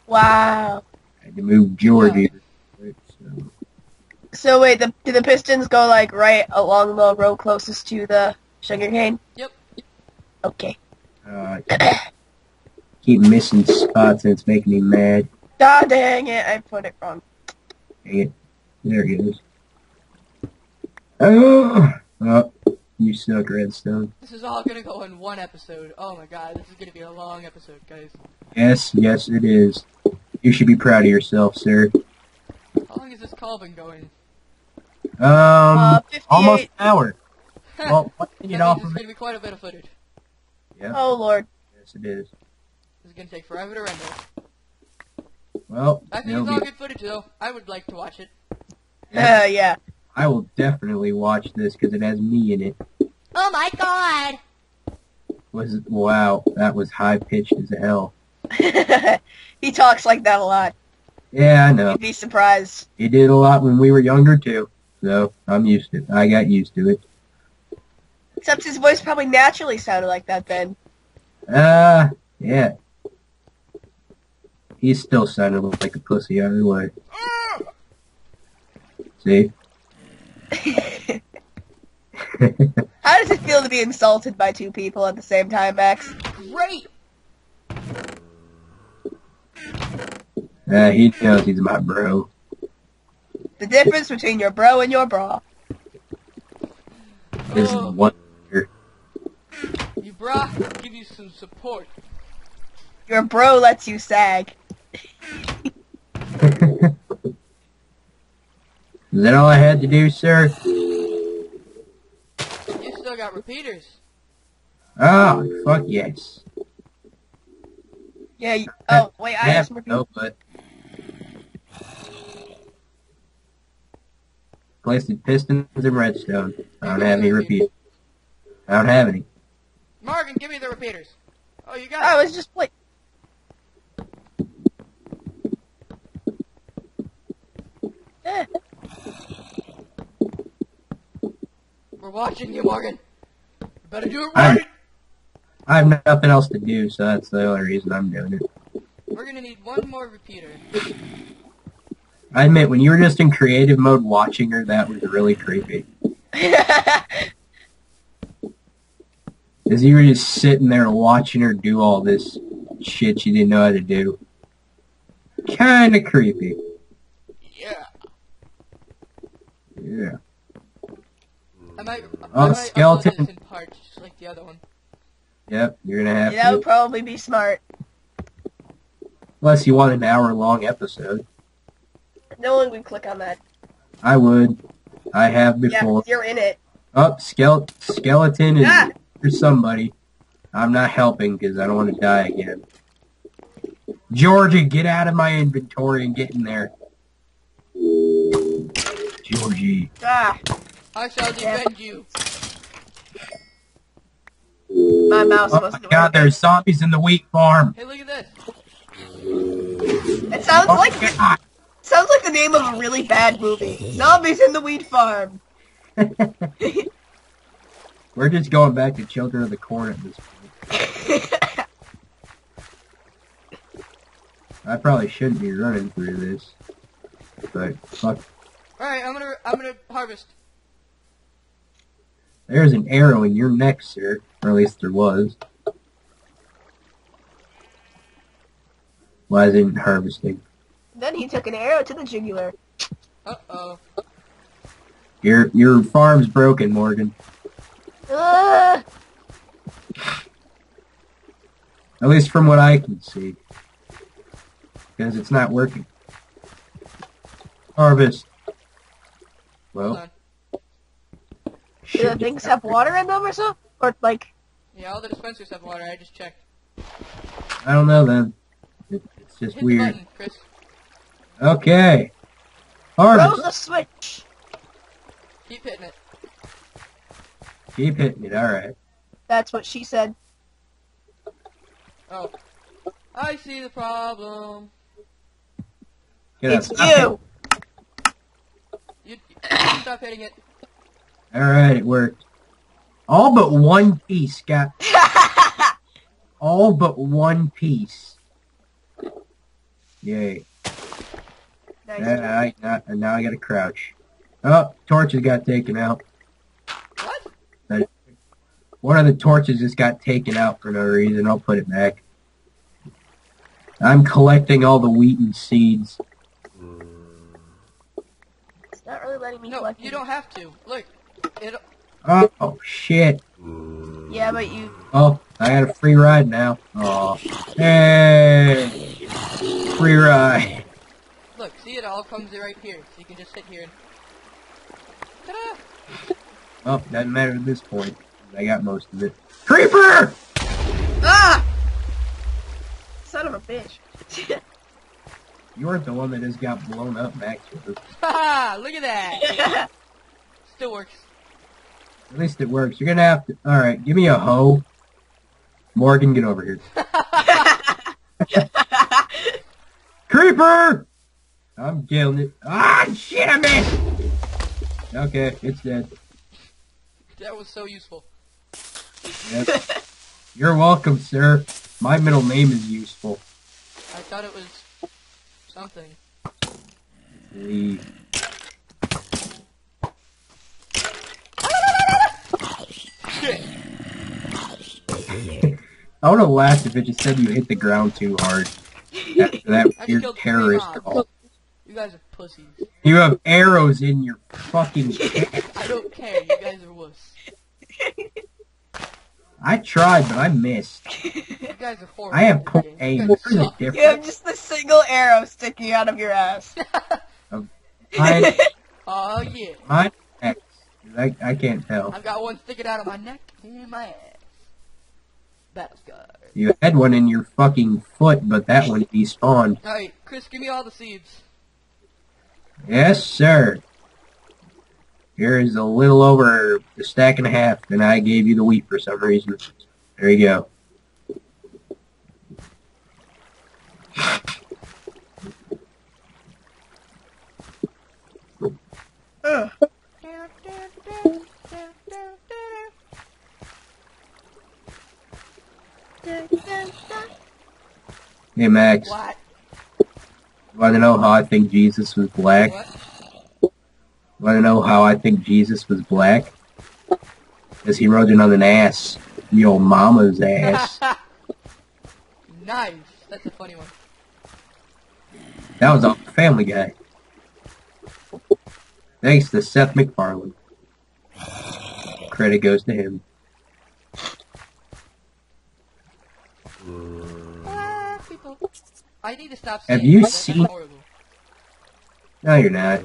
C: Wow.
B: I had to move Georgie. Right, so.
C: So wait, the, do the pistons go like right along the row closest to the sugarcane?
A: Yep.
C: Okay.
B: Uh, keep missing spots and it's making me mad.
C: God dang it, I put it wrong.
B: Dang it. There it is. Oh, oh, you suck, Redstone.
A: This is all gonna go in one episode. Oh my god, this is gonna be a long episode, guys.
B: Yes, yes, it is. You should be proud of yourself, sir.
A: How long has this call been going?
B: Um,
C: Uh,
B: almost an hour. Well, what can you
A: That
B: off
A: means
B: of
A: it's
B: it?
A: gonna be quite a bit of footage.
B: Yeah,
C: Oh lord.
B: yes, it is.
A: This is gonna take forever to render.
B: Well,
A: I think it's all
B: be,
A: good footage though. I would like to watch it.
B: Yeah.
C: Uh, yeah.
B: I will definitely watch this because it has me in it.
A: Oh my god!
B: Was wow, that was high pitched as hell.
C: he talks like that a lot.
B: Yeah, I know.
C: You'd be surprised.
B: He did a lot when we were younger too, so I'm used to. it. I got used to it.
C: Except his voice probably naturally sounded like that then.
B: Uh, yeah. He still sounded like a pussy either way. See?
C: How does it feel to be insulted by two people at the same time, Max?
A: Great!
B: uh, he knows he's my bro.
C: The difference between your bro and your bra.
B: This
A: Oh.
B: is one.
A: You bra give you some support.
C: Your bro lets you sag.
B: Is that all I had to do, sir?
A: You still got repeaters.
B: Oh, fuck yes.
C: Yeah. You, oh wait, I
B: Yeah,
C: have some
B: no, but placed pistons and redstone. I don't have any repeat. I don't have any.
A: Morgan, give me the repeaters. Oh, you got
C: I
A: it.
C: was just like.
A: We're watching you, Morgan. You better do it right.
B: I have nothing else to do, so that's the only reason I'm doing it.
A: We're gonna need one more repeater.
B: I admit, when you were just in creative mode watching her, that was really creepy. As you were just sitting there watching her do all this shit she didn't know how to do. Kinda creepy.
A: Yeah.
B: Yeah.
A: I might.
B: Oh,
A: I might
B: skeleton.
A: upload this in parts, just like the other one.
B: Yep, you're gonna have
C: That
B: to.
C: would probably be smart.
B: Unless you want an hour long episode.
C: No one would click on that.
B: I would. I have before.
C: Yeah,
B: before.
C: 'cause you're in it.
B: Oh, skele- skeleton is
C: Ah!
B: for somebody. I'm not helping because I don't want to die again. Georgia, get out of my inventory and get in there. Georgie.
C: Ah,
A: I shall defend you.
C: my mouse
B: Oh my
C: wasn't
B: god,
C: working.
B: there's zombies in the wheat farm.
A: Hey, look at this.
C: It sounds
B: Oh
C: like
B: god.
C: sounds like the name of a really bad movie. Zombies in the Weed Farm.
B: We're just going back to Children of the Corn at this point. I probably shouldn't be running through this. But fuck.
A: All right, I'm gonna. I'm gonna harvest.
B: There's an arrow in your neck, sir. Or at least there was. Why isn't harvesting?
C: then he took an arrow to the jugular.
A: Uh oh.
B: Your your farm's broken, Morgan.
C: Ah,
B: At least from what I can see. Because it's not working. Harvest.
A: Hold
B: Well,
C: do the things have water in them or so? Or like,
A: Yeah, all the dispensers have water. I just checked.
B: I don't know then. It, it's just
A: Hit the
B: weird.
A: button, Chris.
B: Okay.
C: throw
B: Harvest.
C: the switch.
A: Keep hitting it.
B: Keep hitting it. Alright.
C: That's what she said.
A: Oh. I see the problem.
B: Get.
C: It's
B: Stop
C: you.
A: Stop hitting it.
B: Alright, it worked. All but one piece got all but one piece. Yay.
C: nice.
B: I, now, and now I gotta crouch. Oh, torches got taken out.
A: What?
B: One of the torches just got taken out for no reason. I'll put it back. I'm collecting all the wheat and seeds.
C: It's not really letting me
A: No,
C: collect
A: you
C: it.
A: don't have to. Look. It.
B: Oh, shit.
C: Yeah, but you.
B: Oh, I got a free ride now. Oh, hey, free ride.
A: Look. See, it all comes right here. So you can just sit here and. Ta-da!
B: Oh, doesn't matter at this point. I got most of it. Creeper!
C: Ah! Son of a bitch.
B: You weren't the one that just got blown up back to us.
A: Haha! Look at that. Still works.
B: At least it works. You're gonna have to. All right, give me a hoe. Morgan, get over here. Creeper! I'm killing it. Ah, shit! I missed. Okay, it's dead.
A: That was so useful.
B: Yep. You're welcome, sir. My middle name is useful.
A: I thought it was something.
B: Lee. I would have laughed if it just said you hit the ground too hard. After that
A: I just
B: weird terrorist call.
A: You guys are pussies.
B: You have arrows in your fucking.
A: I don't care. You guys are wuss.
B: I tried, but I missed.
A: You guys are horrible.
B: I have
A: at
B: poor aim.
A: You
B: What
A: guys
B: is the
A: suck.
C: you have just the single arrow sticking out of your ass.
B: Oh, mine,
A: Oh yeah.
B: mine X. I, I can't tell.
A: I've got one sticking out of my neck and my ass. Battle scar.
B: You had one in your fucking foot, but that one despawned.
A: Alright, Chris, give me all the seeds.
B: Yes, sir. Here is a little over a stack and a half, and I gave you the wheat for some reason. There you go. Hey, Max.
A: What?
B: Want to know how I think Jesus was black?
A: What?
B: Want to know how I think Jesus was black? Because he rode in on an ass. Your mama's ass.
A: nice. That's a funny one.
B: That was a Family Guy. Thanks to Seth MacFarlane. Credit goes to him.
A: Ah, people. I need to stop
B: Have you seen-. No, you're not.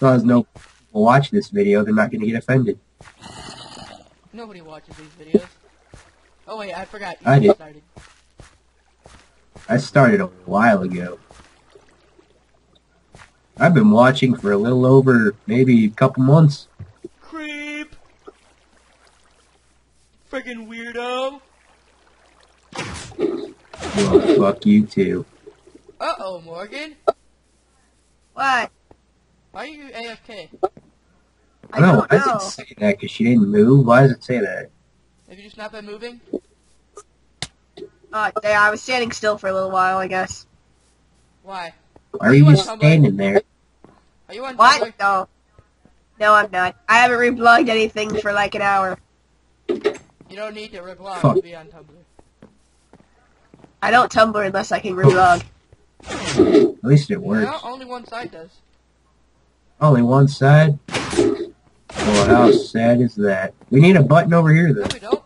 A: Yeah.
B: As long as no people watch this video, they're not going to get offended.
A: Nobody watches these videos. Oh wait, I forgot. You
B: I did.
A: started.
B: I started a while ago. I've been watching for a little over maybe a couple months.
A: Creep. Friggin' weirdo.
B: Well, fuck you too.
A: Uh oh, Morgan.
C: What?
A: Why are you AFK?
C: I
B: no,
C: don't know.
B: why does it say that? Because she didn't move? Why does it say that?
A: Have you just not been moving?
C: Uh, yeah, I was standing still for a little while, I guess.
A: Why?
B: Why are
A: you
B: you
A: on Tumblr?
B: standing there?
A: Are you on
C: What?
A: Tumblr?
C: No. No, I'm not. I haven't reblogged anything for like an hour.
A: You don't need to reblog
B: Fuck.
A: to be on Tumblr.
C: I don't Tumblr unless I can reblog.
B: At least it works.
A: No, only one side does.
B: Only one side? Oh, how sad is that? We need a button over here,
A: No,
B: though.
A: we don't.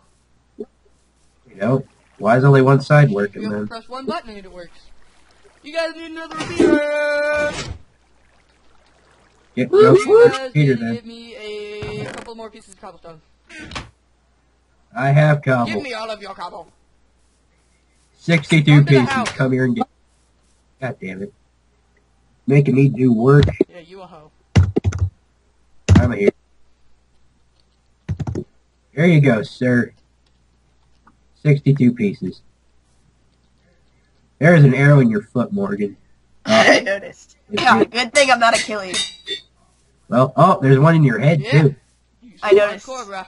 B: You know? Why is only one side working, then?
A: press one button and it works. You guys need another repeater!
B: Get, go for
A: guys
B: it, Peter,
A: need to
B: then.
A: give me a couple more pieces of cobblestone.
B: I have cobble.
A: Give me all of your cobble.
B: 62
A: Come
B: pieces. Come here and get... God damn it. Making me do work.
A: Yeah, you a hoe.
B: I'm here. There you go, sir. 62 pieces. There's an arrow in your foot, Morgan.
C: I
B: Uh,
C: noticed. Yeah,
B: good.
C: good thing I'm not Achilles.
B: well, oh, there's one in your head,
A: Yeah.
B: too.
A: You
C: I noticed.
A: Cobra.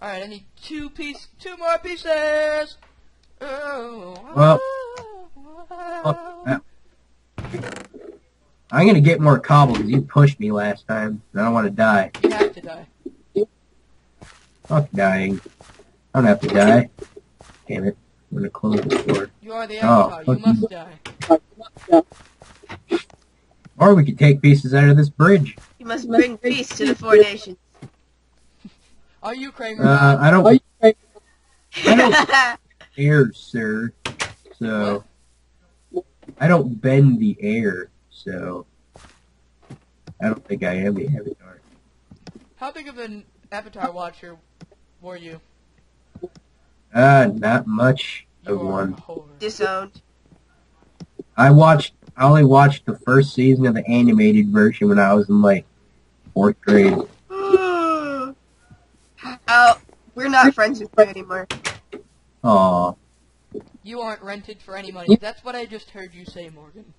A: Alright, I need two piece, two more pieces! Oh,
B: Well, Fuck that. I'm gonna get more cobble because you pushed me last time. I don't want to die.
A: You have to die.
B: Fuck dying. I don't have to die. Damn it. I'm gonna close the door.
A: You are the
B: Oh,
A: avatar. you
B: fuck
A: must
B: you.
A: die.
B: Or we could take pieces out of this bridge.
C: You must bring peace to the four nations.
A: Are you Kramer?
B: Uh, I don't I don't air, sir. So I don't bend the air, so I don't think I am the avatar.
A: How big of an avatar watcher were you?
B: Uh, not much
A: You
B: of one.
A: a.
C: Disowned.
B: I watched. I only watched the first season of the animated version when I was in like fourth grade.
C: oh, we're not friends with you anymore.
B: Aw,
A: You aren't rented for any money. That's what I just heard you say, Morgan.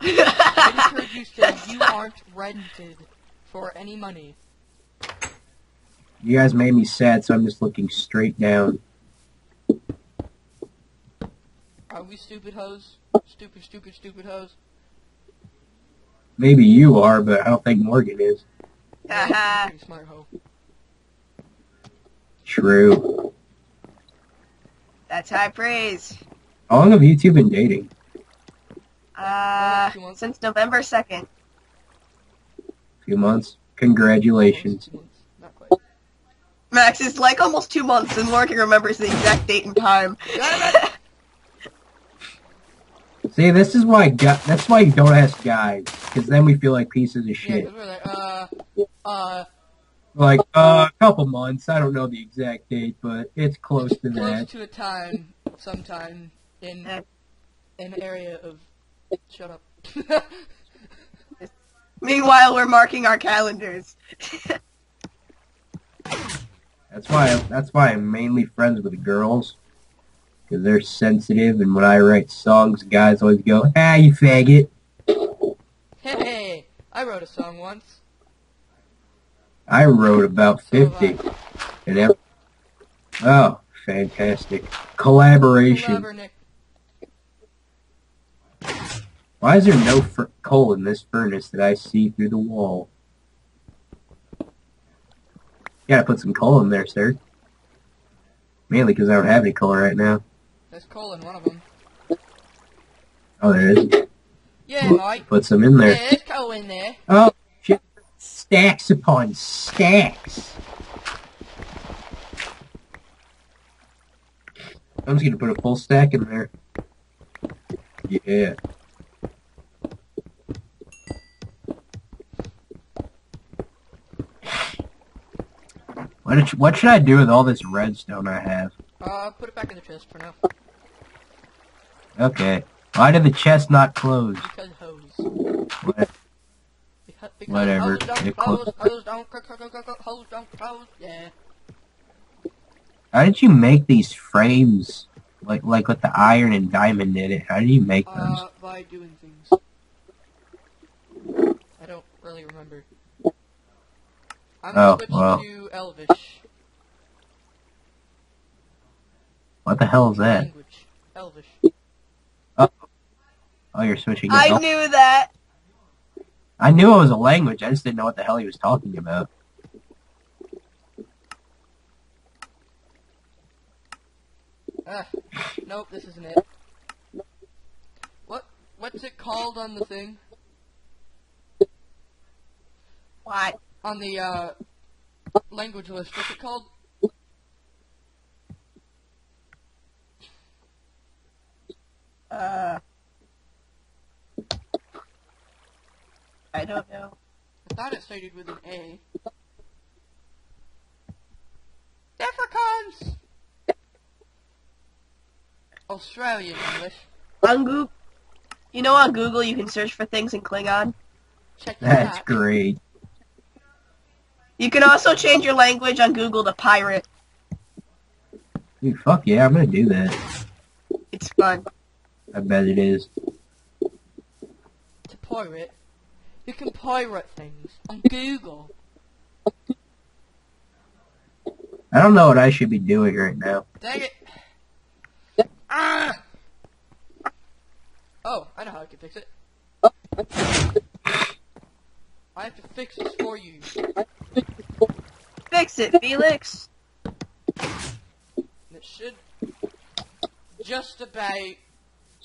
A: I just heard you say you aren't rented for any money.
B: you guys made me sad, so I'm just looking straight down.
A: Are we stupid hoes? Stupid, stupid, stupid hoes?
B: Maybe you are, but I don't think Morgan is.
A: Yeah,
C: Haha.
A: pretty smart hoe.
B: True.
C: That's high praise.
B: How long have you two been dating?
C: Uh, since November 2nd.
B: A few months. Congratulations.
A: Almost two months. Not quite.
C: Max, it's like almost two months and Morgan remembers the exact date and time.
B: See, this is why that's why you don't ask guys, because then we feel like pieces of
A: Yeah, we're like, uh, uh,
B: Like, uh, a couple months. I don't know the exact date, but it's close to
A: close
B: that.
A: to a time, sometime in an area of. Shut up.
C: Meanwhile, we're marking our calendars.
B: That's why. That's why I'm mainly friends with the girls, because they're sensitive. And when I write songs, guys always go, "Ah, you faggot."
A: hey, I wrote a song once.
B: I wrote about
A: So
B: fifty, and every. Oh, fantastic collaboration. Why is there no coal in this furnace that I see through the wall? You gotta put some coal in there, sir. Mainly because I don't have any coal right now.
A: There's coal in one of them.
B: Oh, there is.
A: Yeah, mate.
B: Put some in there.
A: Yeah, there's coal in there.
B: Oh, shit. Stacks upon stacks. I'm just gonna put a full stack in there. Yeah. What, did, what should I do with all this redstone I have?
A: Uh, put it back in the chest for now.
B: Okay. Why did the chest not close?
A: Because hose.
B: What?
A: Because, because
B: Whatever.
A: Hose don't
B: It
A: close.
B: closed.
A: Hose don't. Hose don't. Yeah.
B: How did you make these frames? Like like with the iron and diamond did it. How did you make those?
A: Uh, by doing things. I don't really remember. I'm gonna
B: Oh,
A: switch
B: well.
A: to Elvish.
B: What the hell is that?
A: Language. Elvish.
B: Oh, you're switching. it
C: I
B: up.
C: knew that.
B: I knew it was a language. I just didn't know what the hell he was talking about.
A: Ah, nope, this isn't it. What? What's it called on the thing?
C: What?
A: On the uh, language list? What's it called?
C: Uh. I don't know.
A: I thought it started with an A. Defricons! Australian English.
C: On Google, you know on Google you can search for things in Klingon.
A: Check
B: That's
A: that.
B: great.
C: You can also change your language on Google to pirate.
B: Dude, fuck yeah, I'm gonna do that.
C: It's fun.
B: I bet it is.
A: To pirate. You can pirate things on Google.
B: I don't know what I should be doing right now.
A: Dang it. Ah! Oh, I know how I can fix it. I have to fix this for you.
C: Fix it, Felix.
A: It should just about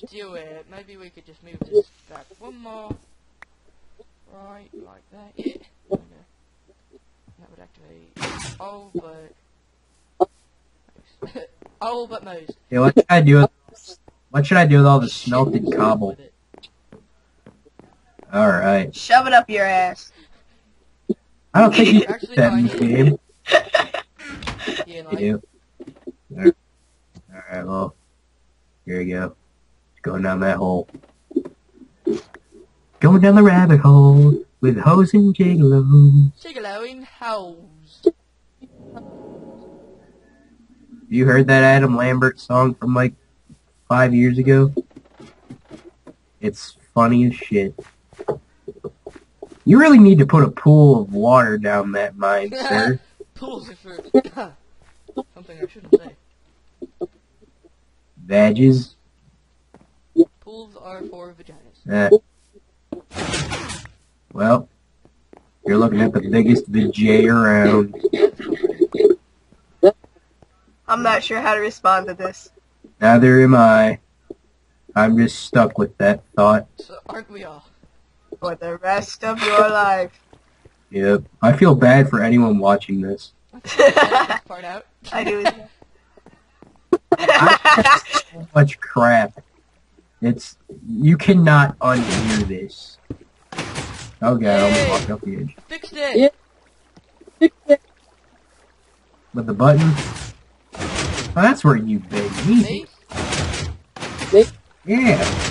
A: do it. Maybe we could just move this back one more. Right, like that. Yeah. Okay. That would activate all but all but most.
B: Yeah, what should I do with what should I do with all the smelted cobble? Alright.
C: Shove it up your ass.
B: I don't think you
A: Actually,
B: that
A: no, I
B: in this game.
A: Yeah,
B: You
A: like,
B: do. Alright, well, here we go. Going down that hole. Going down the rabbit hole with hose and gigolo.
A: Gigoloing hoes.
B: You heard that Adam Lambert song from like five years ago? It's funny as shit. You really need to put a pool of water down that mine, sir.
A: Pools are for something I shouldn't say.
B: Badges.
A: Pools are for vaginas.
B: Uh, well, you're looking at the biggest vajay around.
C: I'm not sure how to respond to this.
B: Neither am I. I'm just stuck with that thought.
A: So aren't we all?
C: For the rest of your life.
B: Yep. I feel bad for anyone watching this.
A: Part out.
C: I do.
B: so much crap. It's you cannot undo this. Oh god, I almost walked off the edge.
A: Fixed it.
B: With the button. Oh, that's where you've been.
A: Me?
B: Yeah.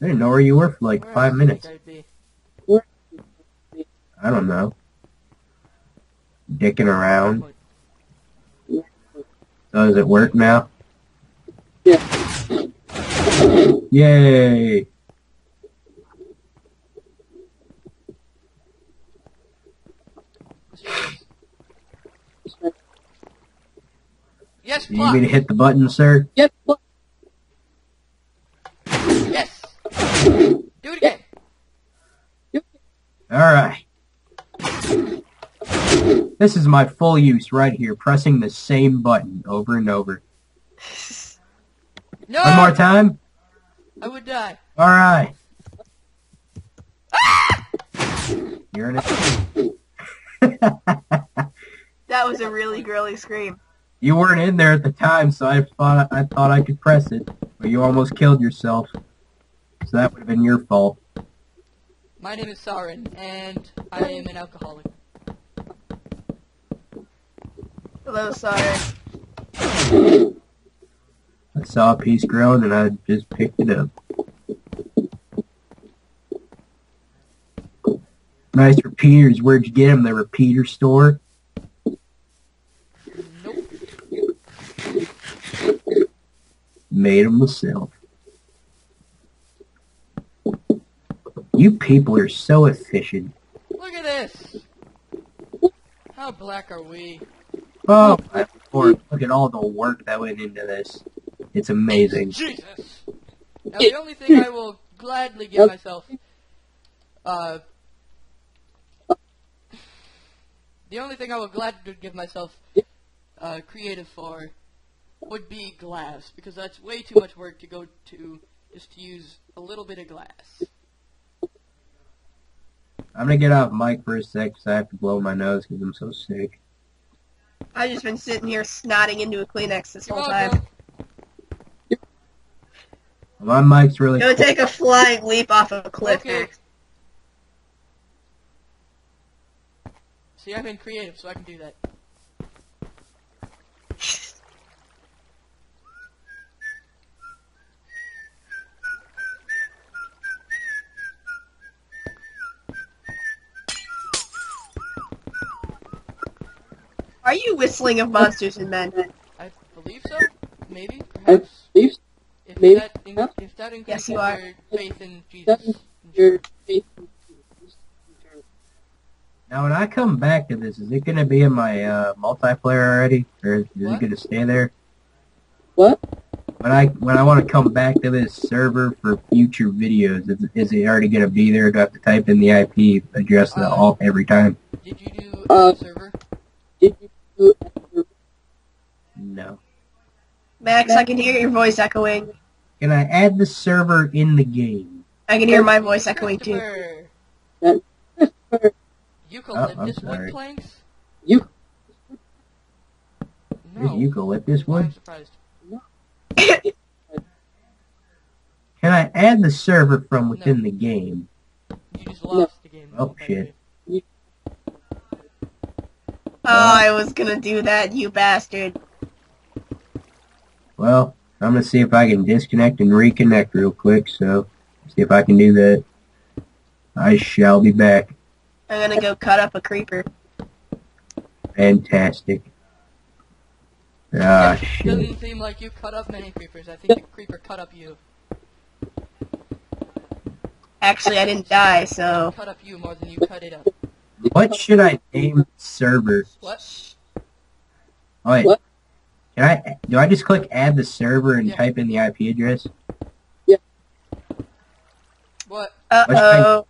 B: I didn't know where you were for like
A: Where
B: five
A: else do you
B: minutes. I don't know. Dicking around. Oh, Does it work now? Yay!
A: Try this. Yes,
B: Do you need me to hit the button, sir?
A: Yes. Do it again.
B: Alright. This is my full use right here, pressing the same button over and over.
A: No!
B: One more time.
A: I would die.
B: All right. Ah! You're in it.
C: That was a really girly scream.
B: you weren't in there at the time, so I thought I thought I could press it, but you almost killed yourself. So that would have been your fault.
A: My name is Sarin, and I am an alcoholic.
C: Hello, sorry.
B: I saw a piece growing and I just picked it up. Nice repeaters. Where'd you get them? The repeater store?
A: Nope.
B: Made them myself. You people are so efficient.
A: Look at this! How black are we?
B: Oh, lord. Look at all the work that went into this. It's amazing.
A: Jesus! Now the only thing I will gladly give myself, uh, the only thing I will gladly give myself, uh, creative for, would be glass, because that's way too much work to go to just to use a little bit of glass.
B: I'm gonna get off mic for a sec because I have to blow my nose because I'm so sick.
C: I've just been sitting here snotting into a Kleenex this
A: You're
C: whole
A: welcome.
C: time.
B: My mic's really
C: It would take a flying leap off of a cliff.
A: Okay.
C: Max.
A: See, I'm in creative, so I can do that.
C: Are you whistling of monsters and men?
A: I believe so. Maybe, perhaps.
D: believe
A: If
D: maybe,
A: that, in,
D: yeah.
A: if that increases
C: Yes, you are.
A: your faith in Jesus.
D: your faith in
B: Now, when I come back to this, is it going to be in my uh, multiplayer already, or is
A: What?
B: it going to stay there?
D: What?
B: When I when I want to come back to this server for future videos, is, is it already going to be there? Do I have to type in the IP address the
A: Uh,
B: all every time?
A: Did you do
D: Uh,
A: server?
B: No.
C: Max, I can hear your voice echoing.
B: Can I add the server in the game?
C: I can hear my voice echoing too.
A: Eucalyptus
B: Oh,
A: wood planks?
D: You
B: There's
A: No.
B: eucalyptus
A: I'm
B: wood.
A: surprised.
B: Can I add the server from within the game?
A: You just lost the game.
B: Oh, shit.
C: Oh, I was gonna do that, you bastard.
B: Well, I'm gonna see if I can disconnect and reconnect real quick. So, see if I can do that. I shall be back.
C: I'm gonna go cut up a creeper.
B: Fantastic. Ah,
A: Yeah, it doesn't seem like you cut up many creepers. I think the creeper cut up you.
C: Actually, I didn't die, so
A: Cut up you more than you cut it up.
B: What should I name the server?
A: What?
B: Oh, wait.
D: What?
B: Can I? Do I just click add the server and
A: Yeah.
B: type in the IP address? Yeah.
A: What?
C: uh oh.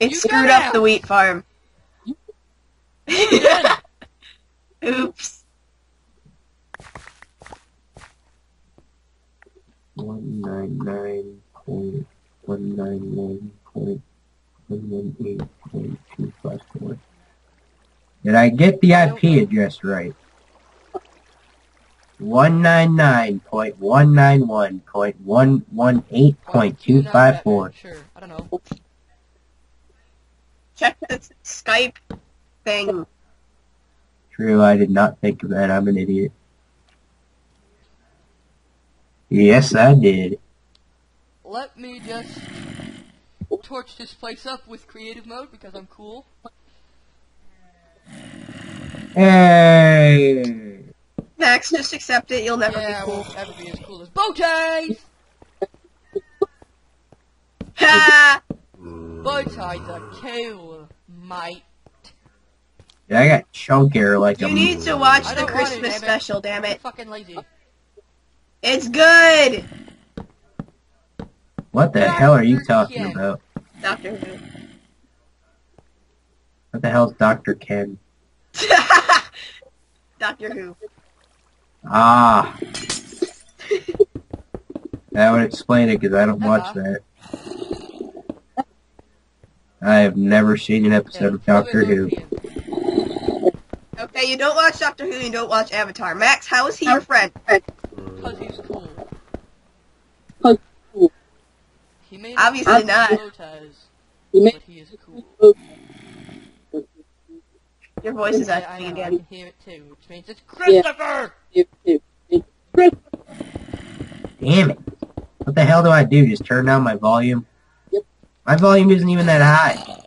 C: It
A: You
C: screwed up
A: out.
C: the wheat farm.
A: Again.
C: Oops.
B: One nine nine point one nine one point one one eight point two five four. Did I get the IP address right? One nine nine point one nine one point one one eight point two five four.
A: Sure. I don't know.
C: Check the Skype thing.
B: True, I did not think of that. I'm an idiot. Yes, I did.
A: Let me just torch this place up with creative mode because I'm cool.
B: Hey!
C: Max, just accept it. You'll never
A: yeah, I
C: be cool.
A: won't ever be as cool as Bowties!
C: Ha!
A: Bowties are cool, mate.
B: Yeah, I got chunkier like
C: You
B: a
C: need to watch
A: I
C: the
A: don't it,
C: Christmas
A: damn it.
C: special, damn
A: I'm
C: it.
A: fucking lazy.
C: It's good!
B: What the
A: Dr.
B: hell are you talking
A: Ken.
C: Uh,
B: about?
C: Doctor Who.
B: What the hell's Dr. Ken?
C: Doctor Who.
B: Ah. that would explain it because I don't watch that. I have never seen an episode of Doctor Who.
C: Okay, you don't watch Doctor Who, you don't watch Avatar. Max, how is he your friend?
A: Because he's cool.
D: Because cool.
A: He may
C: Obviously
A: have
C: not.
A: bow ties,
D: You
A: but he is cool.
C: Your voice is
A: I, I
C: acting
A: know, I
C: again.
A: can hear it too, which means it's Christopher!
D: it too.
B: Damn it. What the hell do I do? Just turn down my volume?
D: Yep.
B: My volume isn't even that high.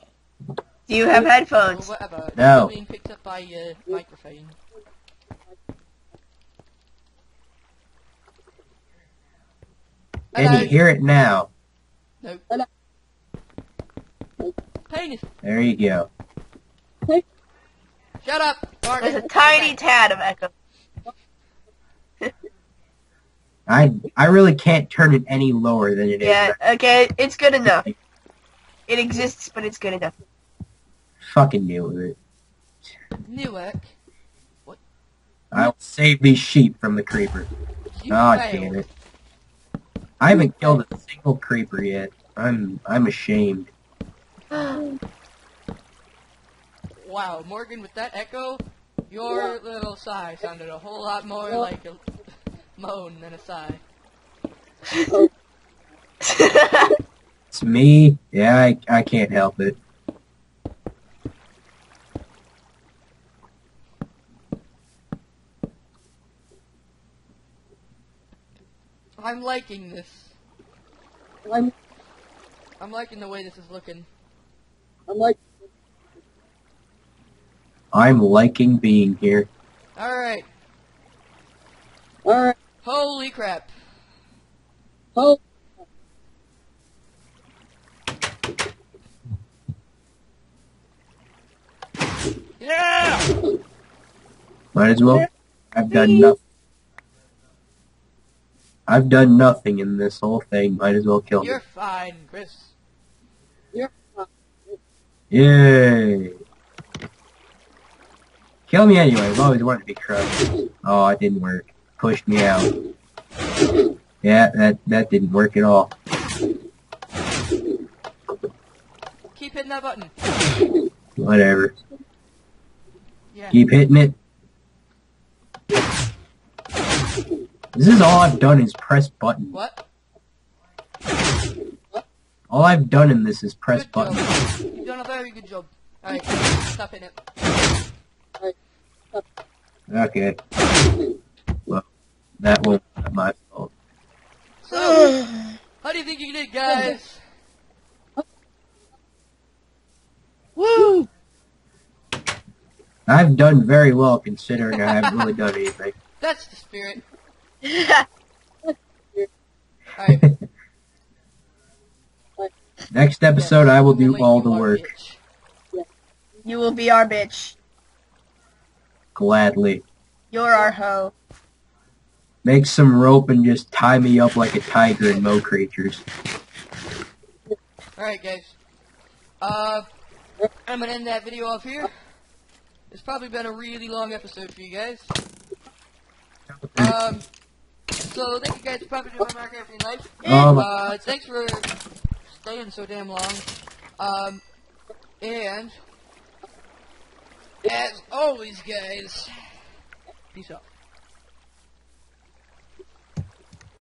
C: Do you have
A: Or
C: headphones?
A: whatever. It's
B: No.
A: still being picked up by uh, microphone.
B: Can you hear it now?
A: Nope.
D: Hello.
A: Penis.
B: There you go.
A: Shut up,
C: There's a tiny tad of echo.
B: I I really can't turn it any lower than it is.
C: Yeah, okay, it's good enough. It exists, but it's good enough.
B: Fucking deal with it.
A: Newark.
B: I'll save these sheep from the creeper.
A: You
B: Oh
A: failed.
B: damn it. I haven't killed a single creeper yet. I'm I'm ashamed.
A: Wow, Morgan, with that echo, your little sigh sounded a whole lot more
D: Yeah.
A: like a moan than a sigh. Oh.
B: It's me. Yeah, I I can't help it.
A: I'm liking this.
D: I'm,
A: I'm liking the way this is looking.
D: I'm like,
B: I'm liking being here.
A: Alright.
D: alright,
A: Holy crap.
D: oh,
A: Yeah!
B: Might as well. I've done nothing. I've done nothing in this whole thing. Might as well kill me.
A: You're fine, Chris.
D: you're fine.
B: Yay! Kill me anyway. I've always wanted to be crushed. Oh, it didn't work. Pushed me out. Yeah, that that didn't work at all.
A: Keep hitting that button.
B: Whatever.
A: Yeah.
B: Keep hitting it. This is all I've done is press button.
A: What?
B: All I've done in this is press
A: good
B: button.
A: job. You've done a very good job. Alright, stop hitting it.
B: Okay. Well, that won't my fault.
A: So, how do you think you did, guys?
C: Woo!
B: I've done very well considering I haven't really done anything.
A: That's the spirit. Alright.
B: Next episode, I will do all the work
C: you will be our bitch.
B: gladly.
C: You're our hoe.
B: Make some rope and just tie me up like a tiger and mow creatures.
A: Alright, guys. Uh, I'm gonna end that video off here. It's probably been a really long episode for you guys. Um, so thank you guys for popping into my Minecraft life.
B: Oh, my-
A: Uh, thanks for staying so damn long. Um, and as always, guys, peace out.